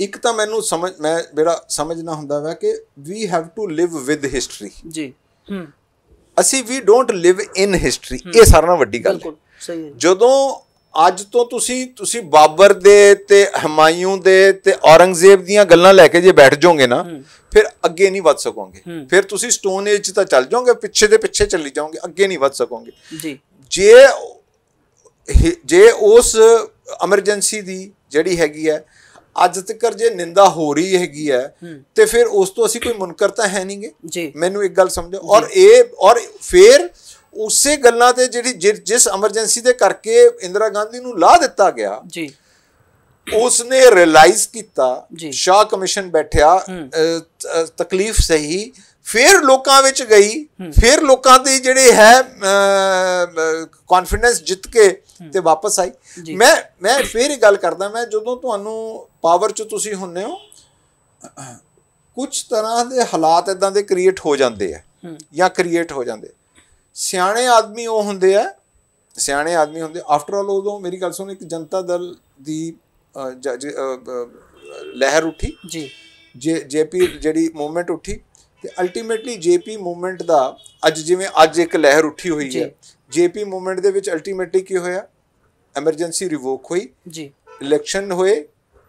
ਇੱਕ ਤਾਂ ਮੈਨੂੰ ਸਮਝ ਮੈਂ ਮੇਰਾ ਸਮਝਣਾ ਹੁੰਦਾ ਵੈ ਕਿ ਵੀ have to live with history ਜੀ। ਹੂੰ। ਅਸੀਂ ਵੀ ਡੋਂਟ ਲਿਵ ਇਨ ਹਿਸਟਰੀ ਇਹ ਸਾਰਿਆਂ ਨਾਲੋਂ ਵੱਡੀ ਗੱਲ ਹੈ। ਬਿਲਕੁਲ। ਸਹੀ ਹੈ ਜਦੋਂ ਅੱਜ ਤੋਂ ਤੁਸੀਂ ਤੁਸੀਂ ਬਾਬਰ ਦੇ ਤੇ ਹਮਾਯੂ ਦੇ ਤੇ ਔਰੰਗਜ਼ੇਬ ਦੀਆਂ ਗੱਲਾਂ ਲੈ ਕੇ ਜੇ ਬੈਠ ਜਾਓਗੇ ਨਾ ਫਿਰ ਅੱਗੇ ਨਹੀਂ ਵੱਧ ਸਕੋਗੇ। ਫਿਰ ਤੁਸੀਂ ਸਟੋਨ ਏਜ ਤਾਂ ਚੱਲ ਜਾਓਗੇ ਪਿੱਛੇ ਦੇ ਪਿੱਛੇ ਚੱਲੀ ਜਾਓਗੇ ਅੱਗੇ ਨਹੀਂ ਵੱਧ ਸਕੋਗੇ। ਜੀ। ਜੇ ਉਸ ਐਮਰਜੈਂਸੀ ਦੀ ਜਿਹੜੀ ਹੈਗੀ ਹੈ ਅੱਜ ਤੱਕ ਜੇ ਨਿੰਦਾ ਹੋ ਰਹੀ ਹੈਗੀ ਹੈ ਤੇ ਫਿਰ ਉਸ ਤੋਂ ਅਸੀਂ ਕੋਈ ਮੁਨਕਰ ਤਾਂ ਹੈ ਨਹੀਂਗੇ ਮੈਨੂੰ ਇੱਕ ਗੱਲ ਸਮਝੋ। ਔਰ ਇਹ ਔਰ ਫਿਰ ਉਸੇ ਗੱਲਾਂ ਤੇ ਜਿਹੜੀ ਜਿਸ ਐਮਰਜੈਂਸੀ ਦੇ ਕਰਕੇ ਇੰਦਰਾ ਗਾਂਧੀ ਨੂੰ ਲਾ ਦਿੱਤਾ ਗਿਆ ਜੀ। ਉਸਨੇ ਰਿਅਲਾਈਜ਼ ਕੀਤਾ। ਸ਼ਾਹ ਕਮਿਸ਼ਨ ਬੈਠਿਆ ਤਕਲੀਫ ਸਹੀ ਫਿਰ ਲੋਕਾਂ ਵਿੱਚ ਗਈ ਫਿਰ ਲੋਕਾਂ ਦੀ ਜਿਹੜੇ ਹੈ ਕੌਨਫੀਡੈਂਸ ਜਿੱਤ ਕੇ ਤੇ ਵਾਪਸ ਆਈ। ਮੈਂ ਮੈਂ ਫਿਰ ਇਹ ਗੱਲ ਕਰਦਾ ਮੈਂ ਜਦੋਂ ਤੁਹਾਨੂੰ ਪਾਵਰ 'ਚ ਤੁਸੀਂ ਹੁੰਨੇ ਹੋ ਕੁਝ ਤਰ੍ਹਾਂ ਦੇ ਹਾਲਾਤ ਇਦਾਂ ਦੇ ਕ੍ਰੀਏਟ ਹੋ ਜਾਂਦੇ ਆ ਜਾਂ ਕ੍ਰੀਏਟ ਹੋ ਜਾਂਦੇ ਸਿਆਣੇ ਆਦਮੀ ਉਹ ਹੁੰਦੇ ਆ ਸਿਆਣੇ ਆਦਮੀ ਹੁੰਦੇ ਆਫਟਰ ਆਲ ਉਦੋਂ ਮੇਰੀ ਗੱਲ ਸੁਣ ਇੱਕ ਜਨਤਾ ਦਲ ਦੀ ਲਹਿਰ ਉੱਠੀ। ਜੀ। ਜੇ ਜੇਪੀ ਜਿਹੜੀ ਮੂਵਮੈਂਟ ਉੱਠੀ ਤੇ ਅਲਟੀਮੇਟਲੀ ਜੇਪੀ ਮੂਵਮੈਂਟ ਦਾ ਅੱਜ ਜਿਵੇਂ ਅੱਜ ਇੱਕ ਲਹਿਰ ਉੱਠੀ ਹੋਈ ਹੈ। ਜੇਪੀ ਮੂਵਮੈਂਟ ਦੇ ਵਿੱਚ ਅਲਟੀਮੇਟਲੀ ਕੀ ਹੋਇਆ? ਐਮਰਜੈਂਸੀ ਰਿਵੋਕ ਹੋਈ। ਜੀ। ਇਲੈਕਸ਼ਨ ਹੋਏ।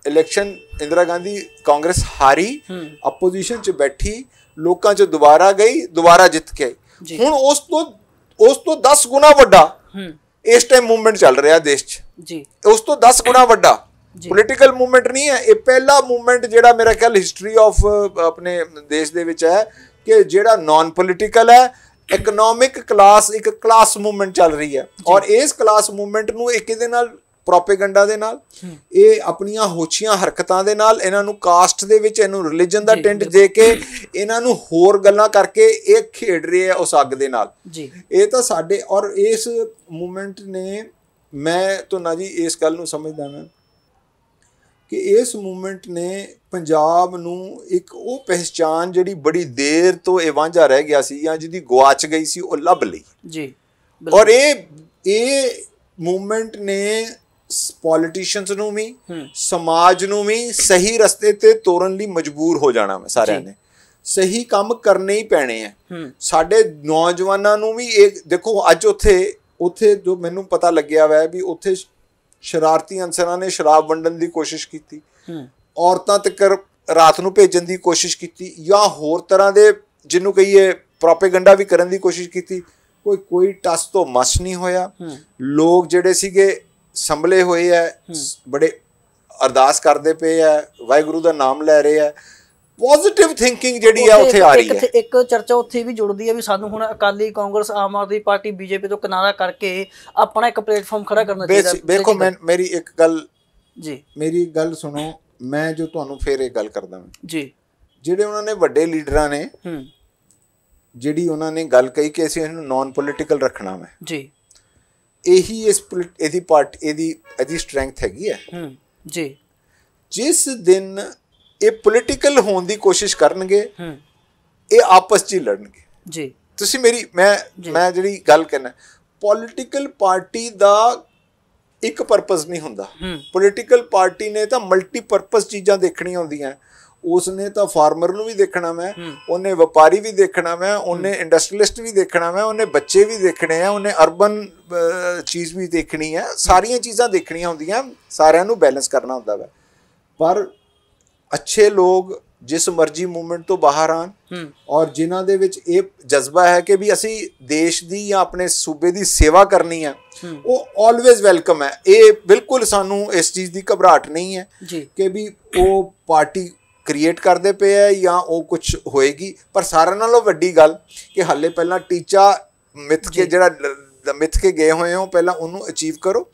ਇਲੈਕਸ਼ਨ ਇੰਦਰਾ ਗਾਂਧੀ ਕਾਂਗਰਸ ਹਾਰੀ। ਆਪੋਜੀਸ਼ਨ 'ਚ ਬੈਠੀ। ਲੋਕਾਂ 'ਚ ਦੁਬਾਰਾ ਗਈ ਦੁਬਾਰਾ ਜਿੱਤ ਕੇ ਆਈ। ਹੁਣ ਉਸ ਤੋਂ ਉਸ ਤੋਂ 10 ਗੁਣਾ ਵੱਡਾ ਹੂੰ। ਇਸ ਟਾਈਮ ਮੂਵਮੈਂਟ ਚੱਲ ਰਿਹਾ ਦੇਸ਼ 'ਚ। ਜੀ। ਉਸ ਤੋਂ 10 ਗੁਣਾ ਵੱਡਾ। ਪੋਲੀਟੀਕਲ ਮੂਵਮੈਂਟ ਨਹੀਂ ਹੈ ਇਹ ਪਹਿਲਾ ਮੂਵਮੈਂਟ ਜਿਹੜਾ ਮੇਰਾ ਖਿਆਲ ਹਿਸਟਰੀ ਆਫ ਆਪਣੇ ਦੇਸ਼ ਦੇ ਵਿੱਚ ਹੈ ਕਿ ਜਿਹੜਾ ਨਾਨ ਪੋਲੀਟੀਕਲ ਹੈ ਇਕਨੋਮਿਕ ਕਲਾਸ ਇੱਕ ਕਲਾਸ ਮੂਵਮੈਂਟ ਚੱਲ ਰਹੀ ਹੈ। ਔਰ ਇਸ ਕਲਾਸ ਮੂਵਮੈਂਟ ਨੂੰ ਇੱਕ ਇਹਦੇ ਨਾਲ ਪ੍ਰੋਪੇਗੈਂਡਾ ਦੇ ਨਾਲ ਇਹ ਆਪਣੀਆਂ ਹੋਛੀਆਂ ਹਰਕਤਾਂ ਦੇ ਨਾਲ ਇਹਨਾਂ ਨੂੰ ਕਾਸਟ ਦੇ ਵਿੱਚ ਇਹਨੂੰ ਰਿਲੀਜਨ ਦਾ ਟਿੰਟ ਦੇ ਕੇ ਇਹਨਾਂ ਨੂੰ ਹੋਰ ਗੱਲਾਂ ਕਰਕੇ ਇਹ ਖੇਡ ਰਹੇ ਆ ਉਸ ਅੱਗ ਦੇ ਨਾਲ। ਜੀ। ਇਹ ਤਾਂ ਸਾਡੇ ਔਰ ਇਸ ਮੂਵਮੈਂਟ ਨੇ ਮੈਂ ਤਾਂ ਨਾ ਜੀ ਇਸ ਗੱਲ ਨੂੰ ਸਮਝਦਾ ਮੈਂ ਕਿ ਇਸ ਮੂਵਮੈਂਟ ਨੇ ਪੰਜਾਬ ਨੂੰ ਇੱਕ ਉਹ ਪਹਿਚਾਨ ਜਿਹੜੀ ਬੜੀ ਦੇਰ ਤੋਂ ਇਹ ਵਾਂਝਾ ਰਹਿ ਗਿਆ ਸੀ ਜਾਂ ਜਿਹਦੀ ਗਵਾਚ ਗਈ ਸੀ ਉਹ ਲੱਭ ਲਈ। ਜੀ ਔਰ ਇਹ ਇਹ ਮੂਵਮੈਂਟ ਨੇ ਪੋਲੀਟੀਸ਼ੀਅਨਸ ਨੂੰ ਵੀ ਸਮਾਜ ਨੂੰ ਵੀ ਸਹੀ ਰਸਤੇ ਤੇ ਤੋਰਨ ਲਈ ਮਜਬੂਰ ਹੋ ਜਾਣਾ ਮੈਂ ਸਾਰਿਆਂ ਨੇ। ਸਹੀ ਕੰਮ ਕਰਨੇ ਹੀ ਪੈਣੇ ਆ। ਸਾਡੇ ਨੌਜਵਾਨਾਂ ਨੂੰ ਵੀ ਇਹ ਦੇਖੋ ਅੱਜ ਉੱਥੇ ਉੱਥੇ ਜੋ ਮੈਨੂੰ ਪਤਾ ਲੱਗਿਆ ਵੈ ਵੀ ਉੱਥੇ ਸ਼ਰਾਰਤੀ ਅਨਸਰਾਂ ਨੇ ਸ਼ਰਾਬ ਵੰਡਣ ਦੀ ਕੋਸ਼ਿਸ਼ ਕੀਤੀ। ਔਰਤਾਂ ਤੱਕ ਰਾਤ ਨੂੰ ਭੇਜਣ ਦੀ ਕੋਸ਼ਿਸ਼ ਕੀਤੀ ਜਾਂ ਹੋਰ ਤਰ੍ਹਾਂ ਦੇ ਜਿਹਨੂੰ ਕਹੀਏ ਪ੍ਰੋਪੇਗੈਂਡਾ ਵੀ ਕਰਨ ਦੀ ਕੋਸ਼ਿਸ਼ ਕੀਤੀ। ਕੋਈ ਕੋਈ ਟਸ ਤੋਂ ਮਸ ਨਹੀਂ ਹੋਇਆ। ਲੋਕ ਜਿਹੜੇ ਸੀਗੇ ਸੰਭਲੇ ਹੋਏ ਐ ਬੜੇ ਅਰਦਾਸ ਕਰਦੇ ਪਏ ਐ ਵਾਹਿਗੁਰੂ ਦਾ ਨਾਮ ਲੈ ਰਹੇ ਐ। ਪੋਜ਼ਿਟਿਵ ਥਿੰਕਿੰਗ ਜਿਹੜੀ ਆ ਉੱਥੇ ਆ ਰਹੀ ਹੈ ਇੱਕ ਚਰਚਾ ਉੱਥੇ ਵੀ ਜੁੜਦੀ ਹੈ ਵੀ ਸਾਨੂੰ ਹੁਣ ਅਕਾਲੀ ਕਾਂਗਰਸ ਆਮ ਆਦਮੀ ਪਾਰਟੀ ਬੀਜੇਪੀ ਤੋਂ ਕਿਨਾਰਾ ਕਰਕੇ ਆਪਣਾ ਇੱਕ ਪਲੇਟਫਾਰਮ ਖੜਾ ਕਰਨਾ ਚਾਹੀਦਾ ਦੇਖੋ ਮੈਂ ਮੇਰੀ ਇੱਕ ਗੱਲ ਜੀ। ਮੇਰੀ ਗੱਲ ਸੁਣੋ ਮੈਂ ਜੋ ਤੁਹਾਨੂੰ ਫੇਰ ਇਹ ਗੱਲ ਕਰਦਾ ਹਾਂ ਜੀ। ਜਿਹੜੇ ਉਹਨਾਂ ਨੇ ਵੱਡੇ ਲੀਡਰਾਂ ਨੇ ਹੂੰ। ਜਿਹੜੀ ਉਹਨਾਂ ਨੇ ਗੱਲ ਕਹੀ ਕਿ ਅਸੀਂ ਇਹਨੂੰ ਨਾਨ ਪੋਲੀਟੀਕਲ ਰੱਖਣਾ ਹੈ ਜੀ। ਇਹੀ ਇਸ ਇਹਦੀ ਪਾਰਟ ਇਹਦੀ ਇਹਦੀ ਸਟਰੈਂਥ ਹੈਗੀ ਹੈ। ਹੂੰ ਜੀ। ਜਿਸ ਦਿਨ ਇਹ ਪੋਲੀਟੀਕਲ ਹੋਣ ਦੀ ਕੋਸ਼ਿਸ਼ ਕਰਨਗੇ ਹੂੰ। ਇਹ ਆਪਸ 'ਚ ਹੀ ਲੜਨਗੇ। ਜੀ। ਤੁਸੀਂ ਮੇਰੀ ਮੈਂ ਮੈਂ ਜਿਹੜੀ ਗੱਲ ਕਹਿਣਾ ਪੋਲੀਟੀਕਲ ਪਾਰਟੀ ਦਾ ਇੱਕ ਪਰਪਸ ਨਹੀਂ ਹੁੰਦਾ। ਪੋਲੀਟੀਕਲ ਪਾਰਟੀ ਨੇ ਤਾਂ ਮਲਟੀਪਰਪਸ ਚੀਜ਼ਾਂ ਦੇਖਣੀਆਂ ਹੁੰਦੀਆਂ। ਉਸ ਨੇ ਤਾਂ ਫਾਰਮਰ ਨੂੰ ਵੀ ਦੇਖਣਾ ਮੈਂ ਉਹਨੇ ਵਪਾਰੀ ਵੀ ਦੇਖਣਾ ਮੈਂ ਉਹਨੇ ਇੰਡਸਟਰੀਲਿਸਟ ਵੀ ਦੇਖਣਾ ਮੈਂ ਉਹਨੇ ਬੱਚੇ ਵੀ ਦੇਖਣੇ ਆ ਉਹਨੇ ਅਰਬਨ ਚੀਜ਼ ਵੀ ਦੇਖਣੀ ਹੈ ਸਾਰੀਆਂ ਚੀਜ਼ਾਂ ਦੇਖਣੀਆਂ ਹੁੰਦੀਆਂ ਸਾਰਿਆਂ ਨੂੰ ਬੈਲੈਂਸ ਕਰਨਾ ਹੁੰਦਾ ਵਾ। ਪਰ ਅੱਛੇ ਲੋਕ ਜਿਸ ਮਰਜ਼ੀ ਮੂਵਮੈਂਟ ਤੋਂ ਬਾਹਰ ਆਣ ਔਰ ਜਿਨ੍ਹਾਂ ਦੇ ਵਿੱਚ ਇਹ ਜਜ਼ਬਾ ਹੈ ਕਿ ਵੀ ਅਸੀਂ ਦੇਸ਼ ਦੀ ਜਾਂ ਆਪਣੇ ਸੂਬੇ ਦੀ ਸੇਵਾ ਕਰਨੀ ਹੈ। ਉਹ ਆਲਵੇਜ਼ ਵੈਲਕਮ ਹੈ। ਇਹ ਬਿਲਕੁਲ ਸਾਨੂੰ ਇਸ ਚੀਜ਼ ਦੀ ਘਬਰਾਹਟ ਨਹੀਂ ਹੈ ਕਿ ਵੀ ਉਹ ਪਾਰਟੀ ਕ੍ਰੀਏਟ ਕਰਦੇ ਪਏ ਹੈ ਜਾਂ ਉਹ ਕੁਝ ਹੋਏਗੀ? ਪਰ ਸਾਰਿਆਂ ਨਾਲੋਂ ਵੱਡੀ ਗੱਲ ਕਿ ਹਾਲੇ ਪਹਿਲਾਂ ਟੀਚਾ ਮਿੱਥ ਕੇ ਜਿਹੜਾ ਮਿੱਥ ਕੇ ਗਏ ਹੋਏ ਹੋ ਪਹਿਲਾਂ ਉਹਨੂੰ ਅਚੀਵ ਕਰੋ।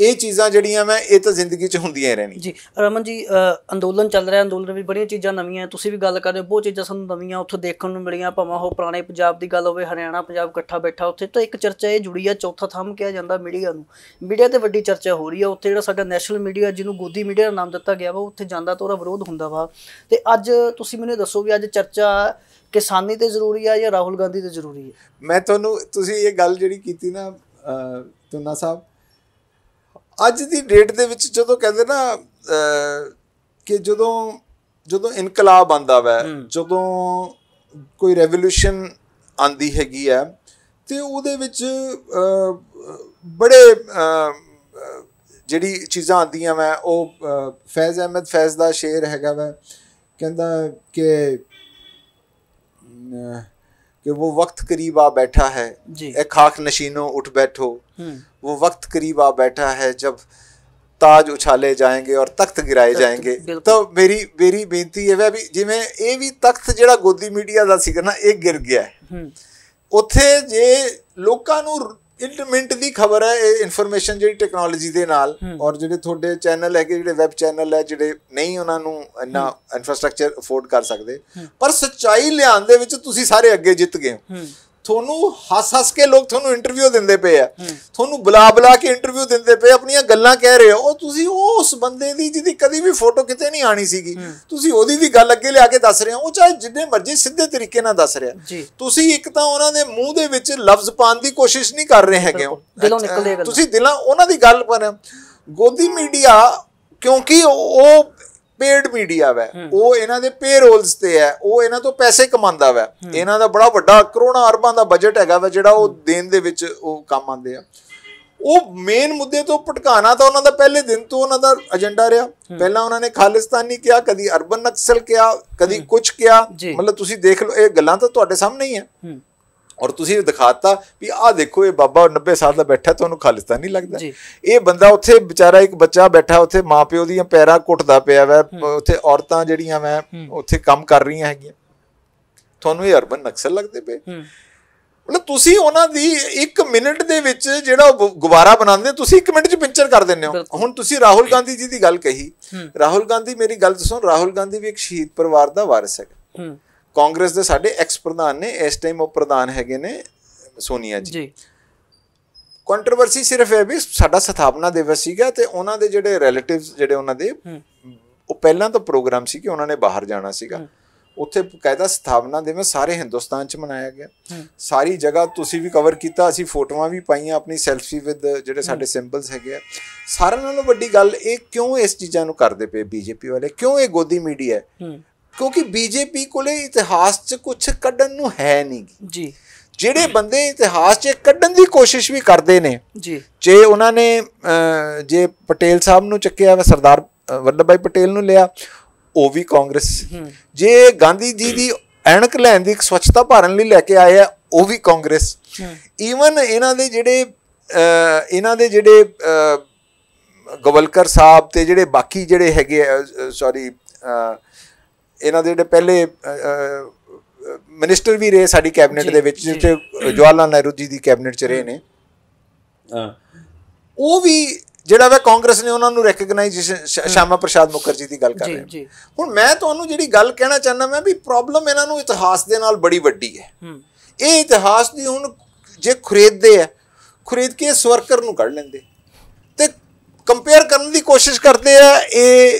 ਇਹ ਚੀਜ਼ਾਂ ਜਿਹੜੀਆਂ ਮੈਂ ਇਹ ਤਾਂ ਜ਼ਿੰਦਗੀ 'ਚ ਹੁੰਦੀਆਂ ਹੀ ਰਹਿਣੀਆਂ। ਜੀ ਰਮਨ ਜੀ ਅੰਦੋਲਨ ਚੱਲ ਰਿਹਾ ਅੰਦੋਲਨ ਵਿੱਚ ਬੜੀਆਂ ਚੀਜ਼ਾਂ ਨਵੀਆਂ। ਤੁਸੀਂ ਵੀ ਗੱਲ ਕਰ ਰਹੇ ਹੋ ਬਹੁਤ ਚੀਜ਼ਾਂ ਸਾਨੂੰ ਨਵੀਆਂ ਉੱਥੇ ਦੇਖਣ ਨੂੰ ਮਿਲੀਆਂ ਭਾਵੇਂ ਉਹ ਪੁਰਾਣੇ ਪੰਜਾਬ ਦੀ ਗੱਲ ਹੋਵੇ ਹਰਿਆਣਾ ਪੰਜਾਬ ਇਕੱਠਾ ਬੈਠਾ ਉੱਥੇ ਤਾਂ ਇੱਕ ਚਰਚਾ ਇਹ ਜੁੜੀ ਆ ਚੌਥਾ ਥੰਮ ਕਿਹਾ ਜਾਂਦਾ ਮੀਡੀਆ ਨੂੰ। ਮੀਡੀਆ ਤੇ ਵੱਡੀ ਚਰਚਾ ਹੋ ਰਹੀ ਆ ਉੱਥੇ ਜਿਹੜਾ ਸਾਡਾ ਨੈਸ਼ਨਲ ਮੀਡੀਆ ਜਿਹਨੂੰ ਗੋਦੀ ਮੀਡੀਆ ਦਾ ਨਾਮ ਦਿੱਤਾ ਗਿਆ ਵਾ ਉੱਥੇ ਜਾਂਦਾ ਤਾਂ ਉਹਦਾ ਵਿਰੋਧ ਹੁੰਦਾ ਵਾ। ਤੇ ਅੱਜ ਤੁਸੀਂ ਮੈਨੂੰ ਦੱਸੋ ਵੀ ਅੱਜ ਚਰਚਾ ਕਿਸਾਨੀ ਤੇ ਜ਼ਰੂਰੀ ਆ ਜਾਂ ਰਾਹੁਲ ਗਾਂਧੀ ਤੇ ਜ਼ਰੂਰੀ ਹੈ ਮੈਂ ਤੁਹਾਨੂੰ ਤੁਸੀਂ ਇਹ ਗੱਲ ਜਿਹੜੀ ਕੀਤੀ ਨਾ ਤੁੰਨਾ ਸਾਹਿਬ ਅੱਜ ਦੀ ਡੇਟ ਦੇ ਵਿੱਚ ਜਦੋਂ ਕਹਿੰਦੇ ਨਾ ਕਿ ਜਦੋਂ ਜਦੋਂ ਇਨਕਲਾਬ ਆਂਦਾ ਵੈ ਜਦੋਂ ਕੋਈ ਰੈਵੋਲੂਸ਼ਨ ਆਂਦੀ ਹੈਗੀ ਹੈ ਤੇ ਉਹਦੇ ਵਿੱਚ ਬੜੇ ਜਿਹੜੀ ਚੀਜ਼ਾਂ ਆਂਦੀਆਂ ਵੈ ਉਹ ਫੈਜ਼ ਅਹਿਮਦ ਫੈਜ਼ ਦਾ ਸ਼ੇਰ ਹੈਗਾ ਵੈ ਕਹਿੰਦਾ ਕਿ कि वो वक्त करीब आ बैठा है जी ए खाक नशीनों उठ बैठो हम्म वो वक्त करीब आ बैठा है जब ਤਾਜ ਉਛਾਲੇ ਜਾਣਗੇ ਔਰ ਤਖਤ ਗਿਰਾਏ ਜਾਣਗੇ ਬਿਲਕੁਲ। ਤਾਂ ਮੇਰੀ ਮੇਰੀ ਬੇਨਤੀ ਇਹ ਹੈ ਵੀ ਜਿਵੇਂ ਇਹ ਵੀ ਤਖਤ ਜਿਹੜਾ ਗੋਦੀ ਮੀਡੀਆ ਦਾ ਸੀਗਾ ਨਾ ਇਹ ਗਿਰ ਗਿਆ ਹੈ ਹੂੰ ਉੱਥੇ ਜੇ ਲੋਕਾਂ ਨੂੰ ਇੱਕ ਮਿੰਟ ਦੀ ਖਬਰ ਹੈ ਇਹ ਇਨਫੋਰਮੇਸ਼ਨ ਜਿਹੜੀ ਟੈਕਨੋਲੋਜੀ ਦੇ ਨਾਲ ਔਰ ਜਿਹੜੇ ਤੁਹਾਡੇ ਚੈਨਲ ਹੈਗੇ ਜਿਹੜੇ ਵੈਬ ਚੈਨਲ ਹੈ ਜਿਹੜੇ ਨਹੀਂ ਉਹਨਾਂ ਨੂੰ ਇੰਨਾ ਇਨਫਰਾਸਟ੍ਰਕਚਰ ਅਫੋਰਡ ਕਰ ਸਕਦੇ। ਪਰ ਸੱਚਾਈ ਲਿਆਉਣ ਦੇ ਵਿੱਚ ਤੁਸੀਂ ਸਾਰੇ ਅੱਗੇ ਜਿੱਤ ਗਏ ਹੋ। ਤੁਹਾਨੂੰ ਹੱਸ ਹੱਸ ਕੇ ਲੋਕ ਤੁਹਾਨੂੰ ਇੰਟਰਵਿਊ ਦਿੰਦੇ ਪਏ ਆ। ਤੁਹਾਨੂੰ ਬੁਲਾ ਬੁਲਾ ਕੇ ਇੰਟਰਵਿਊ ਦਿੰਦੇ ਪਏ ਆਪਣੀਆਂ ਗੱਲਾਂ ਕਹਿ ਰਹੇ ਹੋ। ਉਹ ਤੁਸੀਂ ਉਸ ਬੰਦੇ ਦੀ ਜਿਹਦੀ ਕਦੀ ਵੀ ਫੋਟੋ ਕਿਤੇ ਨਹੀਂ ਆਣੀ ਸੀਗੀ। ਤੁਸੀਂ ਉਹਦੀ ਵੀ ਗੱਲ ਅੱਗੇ ਲਿਆ ਕੇ ਦੱਸ ਰਹੇ ਹੋ। ਉਹ ਚਾਹੇ ਜਿੰਨੇ ਮਰਜ਼ੀ ਸਿੱਧੇ ਤਰੀਕੇ ਨਾਲ ਦੱਸ ਰਿਹਾ। ਤੁਸੀਂ ਇੱਕ ਤਾਂ ਉਹਨਾਂ ਦੇ ਮੂੰਹ ਦੇ ਵਿੱਚ ਲਫ਼ਜ਼ ਪਾਉਣ ਦੀ ਕੋਸ਼ਿਸ਼ ਨਹੀਂ ਕਰ ਰਹੇ ਹੈਗੇ। ਤੁਸੀਂ ਦਿਲਾਂ ਉਹਨਾਂ ਦੀ ਗੱਲ ਪਰ ਗੋਦੀ ਮੀਡੀਆ ਕਿਉਂਕਿ ਉਹ ਪੇਡ ਮੀਡੀਆ ਵੈ। ਉਹ ਇਹਨਾਂ ਦੇ ਪੇਰੋਲਸ ਤੇ ਹੈ। ਉਹ ਇਹਨਾਂ ਤੋਂ ਪੈਸੇ ਕਮਾਉਂਦਾ ਵੈ। ਇਹਨਾਂ ਦਾ ਬੜਾ ਵੱਡਾ ਕਰੋੜਾਂ ਅਰਬਾਂ ਦਾ ਬਜਟ ਹੈਗਾ ਵਾ ਜਿਹੜਾ ਉਹ ਦੇਣ ਦੇ ਵਿੱਚ ਉਹ ਕੰਮ ਆਉਂਦੇ ਆ। ਉਹ ਮੇਨ ਮੁੱਦੇ ਤੋਂ ਭਟਕਾਣਾ ਤਾਂ ਉਹਨਾਂ ਦਾ ਪਹਿਲੇ ਦਿਨ ਤੋਂ ਉਹਨਾਂ ਦਾ ਏਜੰਡਾ ਰਿਹਾ। ਪਹਿਲਾਂ ਉਹਨਾਂ ਨੇ ਖਾਲਿਸਤਾਨੀ ਕਿਹਾ ਕਦੀ ਅਰਬਨ ਨਕਸਲ ਕਿਹਾ ਕਦੀ ਕੁਝ ਕਿਹਾ। ਮਤਲਬ ਤੁਸੀਂ ਦੇਖ ਲਓ ਇਹ ਗੱਲਾਂ ਤਾਂ ਤੁਹਾਡੇ ਸਾਹਮਣੇ ਹੀ ਹੈ ਹੂੰ। ਔਰ ਤੁਸੀਂ ਦਿਖਾਤਾ ਵੀ ਆਹ ਦੇਖੋ ਇਹ ਬਾਬਾ 90 ਸਾਲ ਦਾ ਬੈਠਾ ਤੁਹਾਨੂੰ ਖਾਲਿਸਤਾਨੀ ਲੱਗਦਾ। ਇਹ ਬੰਦਾ ਉੱਥੇ ਵਿਚਾਰਾ ਇੱਕ ਬੱਚਾ ਬੈਠਾ ਉੱਥੇ ਮਾਪਿਓ ਦੀਆਂ ਪੈਰਾਂ ਘੁੱਟਦਾ ਪਿਆ ਵੈ ਉੱਥੇ ਔਰਤਾਂ ਜਿਹੜੀਆਂ ਵੈ ਉੱਥੇ ਕੰਮ ਕਰ ਰਹੀਆਂ ਹੈਗੀਆਂ। ਤੁਹਾਨੂੰ ਇਹ ਅਰਬਨ ਨਕਸਲ ਲੱਗਦੇ ਪਏ। ਮਤਲਬ ਤੁਸੀਂ ਉਹਨਾਂ ਦੀ 1 ਮਿੰਟ ਦੇ ਵਿੱਚ ਜਿਹੜਾ ਉਹ ਗੁਬਾਰਾ ਬਣਾਉਂਦੇ ਤੁਸੀਂ 1 ਮਿੰਟ 'ਚ ਪਿੰਚਰ ਕਰ ਦਿੰਦੇ ਹੋ। ਹੁਣ ਤੁਸੀਂ ਰਾਹੁਲ ਗਾਂਧੀ ਜੀ ਦੀ ਗੱਲ ਕਹੀ। ਰਾਹੁਲ ਗਾਂਧੀ ਮੇਰੀ ਗੱਲ ਦੱਸੋ ਰਾਹੁਲ ਗਾਂਧੀ ਵੀ ਇੱਕ ਸ਼ਹੀਦ ਪਰਿਵਾਰ ਦਾ ਵਾਰਿਸ ਹੂੰ। ਕਾਂਗਰਸ ਦੇ ਸਾਡੇ ਐਕਸ ਪ੍ਰਧਾਨ ਨੇ ਇਸ ਟਾਈਮ ਉਹ ਪ੍ਰਧਾਨ ਹੈਗੇ ਨੇ ਸੋਨੀਆ ਜੀ। ਜੀ। ਕੰਟਰੋਵਰਸੀ ਸਿਰਫ ਇਹ ਵੀ ਸਾਡਾ ਸਥਾਪਨਾ ਦਿਵਸ ਸੀਗਾ ਤੇ ਉਹਨਾਂ ਦੇ ਜਿਹੜੇ ਰਿਲੇਟਿਵਸ ਜਿਹੜੇ ਉਹਨਾਂ ਦੇ ਉਹ ਪਹਿਲਾਂ ਤਾਂ ਪ੍ਰੋਗਰਾਮ ਸੀ ਕਿ ਉਹਨਾਂ ਨੇ ਬਾਹਰ ਜਾਣਾ ਸੀਗਾ। ਉੱਥੇ ਕਾਇਦਾ ਸਥਾਪਨਾ ਦਿਵਸ ਸਾਰੇ ਹਿੰਦੁਸਤਾਨ 'ਚ ਮਨਾਇਆ ਗਿਆ। ਸਾਰੀ ਜਗ੍ਹਾ ਤੁਸੀਂ ਵੀ ਕਵਰ ਕੀਤਾ ਅਸੀਂ ਫੋਟੋਆਂ ਵੀ ਪਾਈਆਂ ਆਪਣੀ ਸੈਲਫੀ ਵਿਦ ਜਿਹੜੇ ਸਾਡੇ ਸਿੰਬਲਸ ਹੈਗੇ ਆ। ਸਾਰਿਆਂ ਨਾਲੋਂ ਵੱਡੀ ਗੱਲ ਇਹ ਕਿਉਂ ਇਸ ਚੀਜ਼ਾਂ ਨੂੰ ਕਰਦੇ ਪਏ ਬੀਜੇਪੀ ਵਾਲੇ? ਕਿਉਂ ਇਹ ਗੋਦੀ ਮੀਡੀਆ ਹੂੰ। ਕਿਉਂਕਿ ਬੀਜੇਪੀ ਕੋਲੇ ਇਤਿਹਾਸ 'ਚ ਕੁਝ ਕੱਢਣ ਨੂੰ ਹੈ ਨਹੀਂ ਜੀ। ਜਿਹੜੇ ਬੰਦੇ ਇਤਿਹਾਸ 'ਚ ਕੱਢਣ ਦੀ ਕੋਸ਼ਿਸ਼ ਵੀ ਕਰਦੇ ਨੇ ਜੀ। ਜੇ ਉਹਨਾਂ ਨੇ ਜੇ ਪਟੇਲ ਸਾਹਿਬ ਨੂੰ ਚੱਕਿਆ ਵਾ ਸਰਦਾਰ ਵੱਲਭ ਭਾਈ ਪਟੇਲ ਨੂੰ ਲਿਆ ਉਹ ਵੀ ਕਾਂਗਰਸ। ਜੇ ਗਾਂਧੀ ਜੀ ਦੀ ਐਨਕ ਲੈਣ ਦੀ ਇੱਕ ਸਵੱਛਤਾ ਭਾਰਨ ਲਈ ਲੈ ਕੇ ਆਏ ਆ ਉਹ ਵੀ ਕਾਂਗਰਸ। ਈਵਨ ਇਹਨਾਂ ਦੇ ਜਿਹੜੇ ਇਹਨਾਂ ਦੇ ਜਿਹੜੇ ਗਵਲਕਰ ਸਾਹਿਬ ਤੇ ਜਿਹੜੇ ਬਾਕੀ ਜਿਹੜੇ ਹੈਗੇ ਸੌਰੀ ਇਹਨਾਂ ਦੇ ਜਿਹੜੇ ਪਹਿਲੇ ਮਿਨਿਸਟਰ ਵੀ ਰਹੇ ਸਾਡੀ ਕੈਬਨਿਟ ਦੇ ਵਿੱਚ ਜਿੱਥੇ ਜਵਾਹਰ ਲਾਲ ਨਹਿਰੂ ਜੀ ਦੀ ਕੈਬਨਿਟ ਚ ਰਹੇ ਨੇ। ਉਹ ਵੀ ਜਿਹੜਾ ਵਾ ਕਾਂਗਰਸ ਨੇ ਉਹਨਾਂ ਨੂੰ ਰੈਕਗਨਾਈਜੇਸ਼ਨ ਸ਼ਾਮਾ ਪ੍ਰਸਾਦ ਮੁਖਰਜੀ ਦੀ ਗੱਲ ਕਰ ਰਹੇ ਹੁਣ ਮੈਂ ਤੁਹਾਨੂੰ ਜਿਹੜੀ ਗੱਲ ਕਹਿਣਾ ਚਾਹੁੰਦਾ ਮੈਂ ਵੀ ਪ੍ਰੋਬਲਮ ਇਹਨਾਂ ਨੂੰ ਇਤਿਹਾਸ ਦੇ ਨਾਲ ਬੜੀ ਵੱਡੀ ਹੈ। ਇਹ ਇਤਿਹਾਸ ਦੀ ਹੁਣ ਜੇ ਖਰੀਦਦੇ ਆ ਖਰੀਦ ਕੇ ਇਸ ਵਰਕਰ ਨੂੰ ਕੱਢ ਲੈਂਦੇ। ਤੇ ਕੰਪੇਅਰ ਕਰਨ ਦੀ ਕੋਸ਼ਿਸ਼ ਕਰਦੇ ਆ ਇਹ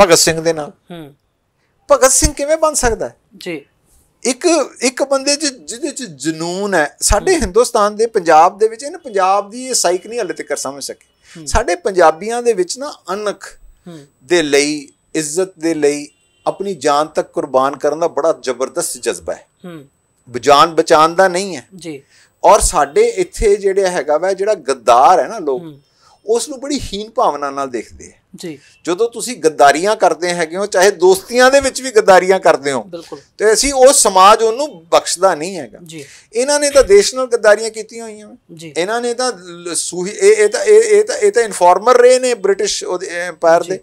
ਭਗਤ ਸਿੰਘ ਦੇ ਨਾਲ। ਹੂੰ। ਭਗਤ ਸਿੰਘ ਕਿਵੇਂ ਬਣ ਸਕਦਾ ਹੈ? ਜੀ। ਇੱਕ ਇੱਕ ਬੰਦੇ 'ਚ ਜਿਹਦੇ 'ਚ ਜਨੂਨ ਹੈ ਸਾਡੇ ਹਿੰਦੁਸਤਾਨ ਦੇ ਪੰਜਾਬ ਦੇ ਵਿੱਚ ਇਹਨੇ ਪੰਜਾਬ ਦੀ ਇਹ ਸਾਈਕ ਨਹੀਂ ਹਲੇ ਤੱਕ ਸਮਝ ਸਕੇ। ਸਾਡੇ ਪੰਜਾਬੀਆਂ ਦੇ ਵਿੱਚ ਨਾ ਅਨਖ ਦੇ ਲਈ ਇੱਜ਼ਤ ਦੇ ਲਈ ਆਪਣੀ ਜਾਨ ਤੱਕ ਕੁਰਬਾਨ ਕਰਨ ਦਾ ਬੜਾ ਜ਼ਬਰਦਸਤ ਜਜ਼ਬਾ ਹੈ। ਹੂੰ। ਜਾਨ ਬਚਾਉਣ ਦਾ ਨਹੀਂ ਹੈ। ਜੀ। ਔਰ ਸਾਡੇ ਇੱਥੇ ਜਿਹੜੇ ਹੈਗਾ ਵਾ ਜਿਹੜਾ ਗੱਦਾਰ ਹੈ ਨਾ ਲੋਕ ਉਸ ਨੂੰ ਬੜੀ ਹੀਨ ਭਾਵਨਾ ਨਾਲ ਦੇਖਦੇ ਆ। ਜੀ। ਜਦੋਂ ਤੁਸੀਂ ਗੱਦਾਰੀਆਂ ਕਰਦੇ ਹੈਗੇ ਹੋ ਚਾਹੇ ਦੋਸਤੀਆਂ ਦੇ ਵਿੱਚ ਵੀ ਗੱਦਾਰੀਆਂ ਕਰਦੇ ਹੋ ਬਿਲਕੁਲ। ਤੇ ਅਸੀਂ ਉਹ ਸਮਾਜ ਉਹਨੂੰ ਬਖਸ਼ਦਾ ਨਹੀਂ ਹੈਗਾ। ਜੀ। ਇਹਨਾਂ ਨੇ ਤਾਂ ਦੇਸ਼ ਨਾਲ ਗੱਦਾਰੀਆਂ ਕੀਤੀਆਂ ਹੋਈਆਂ ਇਹਨਾਂ ਨੇ ਤਾਂ ਸੂਹੀ ਇਹ ਇਹ ਤਾਂ ਇਹ ਇਹ ਤਾਂ ਇਹ ਤਾਂ ਇਨਫਾਰਮਰ ਰਹੇ ਨੇ ਬ੍ਰਿਟਿਸ਼ ਐਮਪਾਇਰ ਦੇ।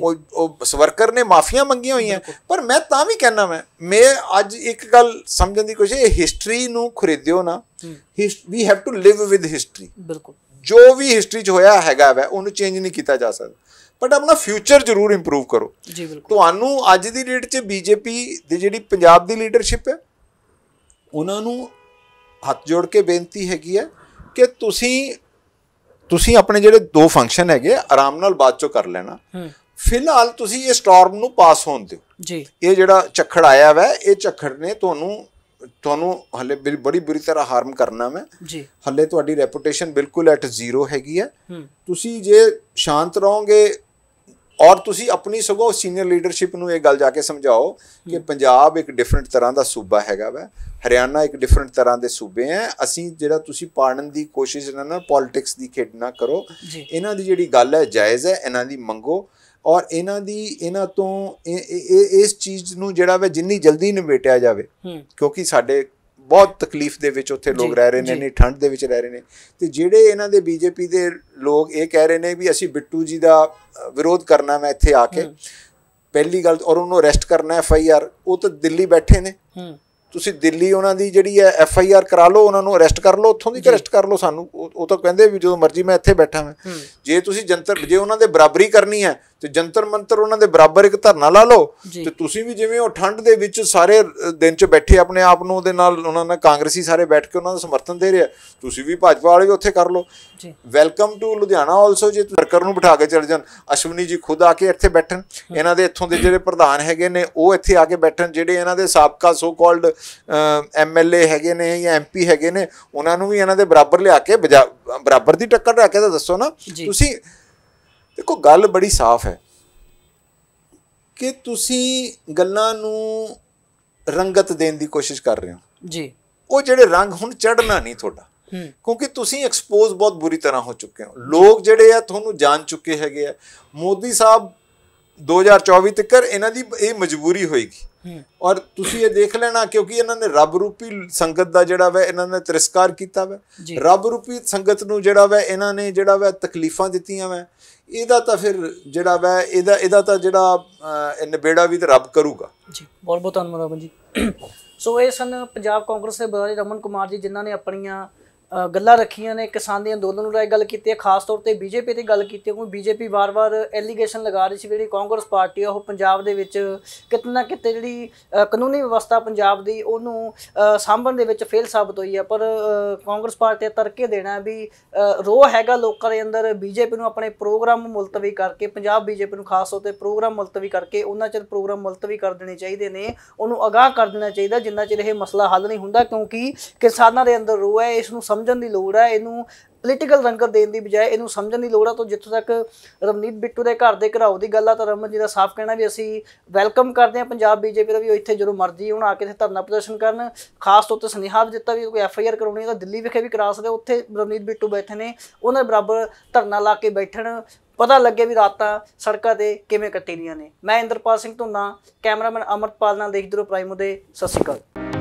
ਉਹ ਉਹ ਸਵਰਕਰ ਨੇ ਮਾਫੀਆਂ ਮੰਗੀਆਂ ਹੋਈਆਂ। ਪਰ ਮੈਂ ਤਾਂ ਵੀ ਕਹਿਣਾ ਮੈਂ ਮੈਂ ਅੱਜ ਇੱਕ ਗੱਲ ਸਮਝਣ ਦੀ ਕੋਸ਼ਿਸ਼ ਇਹ ਹਿਸਟਰੀ ਨੂੰ ਖਰੀਦਿਓ ਨਾ। We have to live with history ਬਿਲਕੁਲ। ਜੋ ਵੀ ਹਿਸਟਰੀ 'ਚ ਹੋਇਆ ਹੈਗਾ ਵੈ ਉਹਨੂੰ ਚੇਂਜ ਨਹੀਂ ਕੀਤਾ ਜਾ ਸਕਦਾ। ਬਟ ਆਪਣਾ ਫਿਊਚਰ ਜ਼ਰੂਰ ਇੰਪਰੂਵ ਕਰੋ। ਜੀ ਬਿਲਕੁਲ। ਤੁਹਾਨੂੰ ਅੱਜ ਦੀ ਡੇਟ 'ਚ ਬੀਜੇਪੀ ਦੀ ਜਿਹੜੀ ਪੰਜਾਬ ਦੀ ਲੀਡਰਸ਼ਿਪ ਹੈ ਉਹਨਾਂ ਨੂੰ ਹੱਥ ਜੋੜ ਕੇ ਬੇਨਤੀ ਹੈਗੀ ਹੈ ਕਿ ਤੁਸੀਂ ਤੁਸੀਂ ਆਪਣੇ ਜਿਹੜੇ ਦੋ ਫੰਕਸ਼ਨ ਹੈਗੇ ਆਰਾਮ ਨਾਲ ਬਾਅਦ ਚੋਂ ਕਰ ਲੈਣਾ। ਫਿਲਹਾਲ ਤੁਸੀਂ ਇਹ ਸਟਾਰਮ ਨੂੰ ਪਾਸ ਹੋਣ ਦਿਓ। ਜੀ। ਇਹ ਜਿਹੜਾ ਝੱਖੜ ਆਇਆ ਵੈ ਇਹ ਝੱਖੜ ਨੇ ਤੁਹਾਨੂੰ ਤੁਹਾਨੂੰ ਹਲੇ ਬੜੀ ਬੁਰੀ ਤਰ੍ਹਾਂ ਹਾਰਮ ਕਰਨਾ ਮੈਂ। ਜੀ। ਹੱਲੇ ਤੁਹਾਡੀ ਰੈਪੂਟੇਸ਼ਨ ਬਿਲਕੁਲ ਐਟ ਜ਼ੀਰੋ ਹੈਗੀ ਹੈ। ਤੁਸੀਂ ਜੇ ਸ਼ਾਂਤ ਰਹੋਗੇ ਔਰ ਤੁਸੀਂ ਆਪਣੀ ਸਗੋਂ ਸੀਨੀਅਰ ਲੀਡਰਸ਼ਿਪ ਨੂੰ ਇਹ ਗੱਲ ਜਾ ਕੇ ਸਮਝਾਓ ਕਿ ਪੰਜਾਬ ਇੱਕ ਡਿਫਰੈਂਟ ਤਰ੍ਹਾਂ ਦਾ ਸੂਬਾ ਹੈਗਾ ਵਾ। ਹਰਿਆਣਾ ਇੱਕ ਡਿਫਰੈਂਟ ਤਰ੍ਹਾਂ ਦੇ ਸੂਬੇ ਹੈ। ਅਸੀਂ ਜਿਹੜਾ ਤੁਸੀਂ ਪਾੜਨ ਦੀ ਕੋਸ਼ਿਸ਼ ਇਹਨਾਂ ਨਾਲ ਪੋਲਿਟਿਕਸ ਦੀ ਖੇਡ ਨਾ ਕਰੋ। ਇਹਨਾਂ ਦੀ ਜਿਹੜੀ ਗੱਲ ਹੈ ਜਾਇਜ਼ ਹੈ ਇਹਨਾਂ ਦੀ ਮੰਗੋ। ਔਰ ਇਹਨਾਂ ਦੀ ਇਹਨਾਂ ਤੋਂ ਇਹ- ਇਸ ਚੀਜ਼ ਨੂੰ ਜਿਹੜਾ ਵਾ ਜਿੰਨੀ ਜਲਦੀ ਨਿਬੇਟਿਆ ਜਾਵੇ ਕਿਉਂਕਿ ਸਾਡੇ ਬਹੁਤ ਤਕਲੀਫ ਦੇ ਵਿੱਚ ਉੱਥੇ ਲੋਕ ਰਹਿ ਰਹੇ ਨੇ। ਨਹੀਂ ਠੰਡ ਦੇ ਵਿੱਚ ਰਹਿ ਰਹੇ ਨੇ। ਤੇ ਜਿਹੜੇ ਇਹਨਾਂ ਦੇ ਬੀਜੇਪੀ ਦੇ ਲੋਕ ਇਹ ਕਹਿ ਰਹੇ ਨੇ ਵੀ ਅਸੀਂ ਬਿੱਟੂ ਜੀ ਦਾ ਵਿਰੋਧ ਕਰਨਾ ਮੈਂ ਇੱਥੇ ਆ ਕੇ। ਪਹਿਲੀ ਗੱਲ ਔਰ ਉਹਨੂੰ ਅਰੈਸਟ ਕਰਨਾ ਐਫ ਆਈ ਆਰ ਉਹ ਤਾਂ ਦਿੱਲੀ ਬੈਠੇ ਨੇ। ਤੁਸੀਂ ਦਿੱਲੀ ਉਹਨਾਂ ਦੀ ਜਿਹੜੀ ਹੈ ਐਫ ਆਈ ਆਰ ਕਰਾ ਲਓ ਉਹਨਾਂ ਨੂੰ ਅਰੈਸਟ ਕਰ ਲਓ ਉੱਥੋਂ ਦੀ ਅਰੈਸਟ ਕਰ ਲਓ ਸਾਨੂੰ। ਉਹ ਤਾਂ ਕਹਿੰਦੇ ਵੀ ਜਦੋਂ ਮਰਜ਼ੀ ਮੈਂ ਇੱਥੇ ਬੈਠਾ ਮੈਂ ਹੂੰ। ਜੇ ਤੁਸੀਂ ਜੰਤਰ ਜੇ ਉਹਨਾਂ ਦੇ ਬਰਾਬਰੀ ਕਰਨੀ ਹੈ ਤੇ ਜੰਤਰ ਮੰਤਰ ਉਹਨਾਂ ਦੇ ਬਰਾਬਰ ਇੱਕ ਧਰਨਾ ਲਾ ਲਓ। ਤੇ ਤੁਸੀਂ ਵੀ ਜਿਵੇਂ ਉਹ ਠੰਡ ਦੇ ਵਿੱਚ ਸਾਰੇ ਦਿਨ 'ਚ ਬੈਠੇ ਆਪਣੇ ਆਪ ਨੂੰ ਉਹਦੇ ਨਾਲ ਉਹਨਾਂ ਨਾਲ ਕਾਂਗਰਸੀ ਸਾਰੇ ਬੈਠ ਕੇ ਉਹਨਾਂ ਦਾ ਸਮਰਥਨ ਦੇ ਰਿਹਾ ਤੁਸੀਂ ਵੀ ਭਾਜਪਾ ਵਾਲੇ ਵੀ ਉੱਥੇ ਕਰ ਲਓ ਜੀ ਵੈਲਕਮ ਟੂ ਲੁਧਿਆਣਾ ਆਲਸੋ ਜੇ ਵਰਕਰ ਨੂੰ ਬਿਠਾ ਕੇ ਚਲੇ ਜਾਣ ਅਸ਼ਵਨੀ ਜੀ ਖੁਦ ਆ ਕੇ ਇੱਥੇ ਬੈਠਣ ਇਹਨਾਂ ਦੇ ਇੱਥੋਂ ਦੇ ਜਿਹੜੇ ਪ੍ਰਧਾਨ ਹੈਗੇ ਨੇ ਉਹ ਇੱਥੇ ਆ ਕੇ ਬੈਠਣ ਜਿਹੜੇ ਇਹਨਾਂ ਦੇ ਸਾਬਕਾ ਸੋ ਕਾਲਡ ਐਮਐਲਏ ਹੈਗੇ ਨੇ ਜਾਂ ਐਮਪੀ ਹੈਗੇ ਨੇ ਉਹਨਾਂ ਨੂੰ ਵੀ ਇਹਨਾਂ ਦੇ ਬਰਾਬਰ ਲਿਆ ਕੇ ਬਰਾਬਰ ਦੀ ਟੱਕਰ ਰੱਖ ਕੇ ਤਾਂ ਦੱਸੋ ਨਾ। ਤੁਸੀਂ ਦੇਖੋ ਗੱਲ ਬੜੀ ਸਾਫ਼ ਹੈ ਕਿ ਤੁਸੀਂ ਗੱਲਾਂ ਨੂੰ ਰੰਗਤ ਦੇਣ ਦੀ ਕੋਸ਼ਿਸ਼ ਕਰ ਰਹੇ ਹੋ। ਜੀ। ਉਹ ਜਿਹੜੇ ਰੰਗ ਹੁਣ ਚੜਨਾ ਨਹੀਂ ਤੁਹਾਡਾ। ਕਿਉਂਕਿ ਤੁਸੀਂ ਐਕਸਪੋਜ਼ ਬਹੁਤ ਬੁਰੀ ਤਰ੍ਹਾਂ ਹੋ ਚੁੱਕੇ ਹੋ। ਲੋਕ ਜਿਹੜੇ ਆ ਤੁਹਾਨੂੰ ਜਾਣ ਚੁੱਕੇ ਹੈਗੇ ਆ। ਮੋਦੀ ਸਾਹਿਬ 2024 ਤੱਕ ਇਹਨਾਂ ਦੀ ਇਹ ਮਜਬੂਰੀ ਹੋਏਗੀ। ਔਰ ਤੁਸੀਂ ਇਹ ਦੇਖ ਲੈਣਾ ਕਿਉਂਕਿ ਇਹਨਾਂ ਨੇ ਰੱਬ ਰੂਪੀ ਸੰਗਤ ਦਾ ਜਿਹੜਾ ਵਾ ਇਹਨਾਂ ਨੇ ਤਿਰਸਕਾਰ ਕੀਤਾ ਵਾ। ਰੱਬ ਰੂਪੀ ਸੰਗਤ ਨੂੰ ਜਿਹੜਾ ਵਾ ਇਹਨਾਂ ਨੇ ਜਿਹੜਾ ਵਾ ਤਕਲੀਫਾਂ ਦਿੱਤੀਆਂ ਵਾ। ਇਹਦਾ ਤਾਂ ਫਿਰ ਜਿਹੜਾ ਵਾ ਇਹਦਾ ਇਹਦਾ ਤਾਂ ਜਿਹੜਾ ਨਿਬੇੜਾ ਵੀ ਤਾਂ ਰੱਬ ਕਰੂਗਾ। ਜੀ ਬਹੁਤ ਬਹੁਤ ਧੰਨਵਾਦ ਜੀ। ਸੋ ਇਹ ਸਨ ਪੰਜਾਬ ਕਾਂਗਰਸ ਦੇ ਬੁਲਾਰੇ ਰਮਨ ਕੁਮਾਰ ਜੀ ਜਿਨ੍ਹਾਂ ਨੇ ਆਪਣੀਆਂ ਗੱਲਾਂ ਰੱਖੀਆਂ ਨੇ ਕਿਸਾਨ ਦੇ ਅੰਦੋਲਨ ਨੂੰ ਲੈ ਗੱਲ ਕੀਤੀ ਹੈ। ਖਾਸ ਤੌਰ ਤੇ ਬੀਜੇਪੀ ਤੇ ਗੱਲ ਕੀਤੀ ਹੈ। ਕਿਉਂਕਿ ਬੀਜੇਪੀ ਵਾਰ-ਵਾਰ ਐਲੀਗੇਸ਼ਨ ਲਗਾ ਰਹੀ ਸੀ ਜਿਹੜੀ ਕਾਂਗਰਸ ਪਾਰਟੀ ਆ ਉਹ ਪੰਜਾਬ ਦੇ ਵਿੱਚ ਕਿਤੇ ਨਾ ਕਿਤੇ ਜਿਹੜੀ ਕਾਨੂੰਨੀ ਵਿਵਸਥਾ ਪੰਜਾਬ ਦੀ ਉਹਨੂੰ ਸਾਂਭਣ ਦੇ ਵਿੱਚ ਫੇਲ ਸਾਬਤ ਹੋਈ ਹੈ। ਪਰ ਕਾਂਗਰਸ ਪਾਰਟੀ ਦਾ ਤਰਕੇ ਦੇਣਾ ਵੀ ਅ, ਰੋਹ ਹੈਗਾ ਲੋਕਾਂ ਦੇ ਅੰਦਰ। ਬੀਜੇਪੀ ਨੂੰ ਆਪਣੇ ਪ੍ਰੋਗਰਾਮ ਮੁਲਤਵੀ ਕਰਕੇ ਪੰਜਾਬ ਬੀਜੇਪੀ ਨੂੰ ਖਾਸ ਤੌਰ ਤੇ ਪ੍ਰੋਗਰਾਮ ਮੁਲਤਵੀ ਕਰਕੇ ਉਹਨਾਂ ਚਿਰ ਪ੍ਰੋਗਰਾਮ ਮੁਲਤਵੀ ਕਰ ਦੇਣੇ ਚਾਹੀਦੇ ਨੇ। ਉਹਨੂੰ ਅਗਾਹ ਕਰ ਦੇਣਾ ਚਾਹੀਦਾ ਜਿੰਨਾ ਚਿਰ ਇਹ ਮਸਲਾ ਹੱਲ ਨਹੀਂ ਹੁੰਦਾ। ਕਿਉਂਕਿ ਕਿਸਾਨਾਂ ਦੇ ਅੰਦਰ ਰੋਹ ਹੈ ਇਸ ਨੂੰ ਸਮਝ ਸਮਝਣ ਦੀ ਲੋੜ ਹੈ ਇਹਨੂੰ ਪੋਲੀਟੀਕਲ ਰੰਗਤ ਦੇਣ ਦੀ ਬਜਾਏ ਇਹਨੂੰ ਸਮਝਣ ਦੀ ਲੋੜ ਆ ਤਾਂ ਜਿੱਥੋਂ ਤੱਕ ਰਵਨੀਤ ਬਿੱਟੂ ਦੇ ਘਰ ਦੇ ਘਰਾਓ ਦੀ ਗੱਲ ਆ ਤਾਂ ਰਮਨ ਜੀ ਦਾ ਸਾਫ਼ ਕਹਿਣਾ ਵੀ ਅਸੀਂ ਵੈਲਕਮ ਕਰਦੇ ਹਾਂ ਪੰਜਾਬ ਬੀਜੇਪੀ ਦਾ ਵੀ ਇੱਥੇ ਜਦੋਂ ਮਰਜ਼ੀ ਹੁਣ ਆ ਕੇ ਇੱਥੇ ਧਰਨਾ ਪ੍ਰਦਰਸ਼ਨ ਕਰਨ, ਖਾਸ ਤੌਰ ਤੇ ਸੁਨੇਹਾ ਵੀ ਦਿੱਤਾ ਵੀ ਕੋਈ ਐਫ ਆਈ ਆਰ ਕਰਾਉਣੀ ਹੈ ਤਾਂ ਦਿੱਲੀ ਵਿਖੇ ਵੀ ਕਰਾ ਸਕਦੇ ਹੋ। ਉੱਥੇ ਰਵਨੀਤ ਬਿੱਟੂ ਬੈਠੇ ਨੇ, ਉਹਨਾਂ ਦੇ ਬਰਾਬਰ ਧਰਨਾ ਲਾ ਕੇ ਬੈਠਣ, ਪਤਾ ਲੱਗੇ ਵੀ ਰਾਤਾਂ ਸੜਕਾਂ ਤੇ ਕਿਵੇਂ ਕੱਟੀ ਦੀਆਂ ਨੇ ਮੈਂ ਇੰਦਰਪਾਲ ਸਿੰਘ ਧੁੰਨਾ, ਕੈਮਰਾਮੈਨ ਅਮਰਪਾਲ ਨਾਲ ਦੇਖਦੇ ਰਹੋ ਪ੍ਰਾਈਮੋ ਦੇ, ਸਤਿ ਸ਼੍ਰੀ ਅਕਾਲ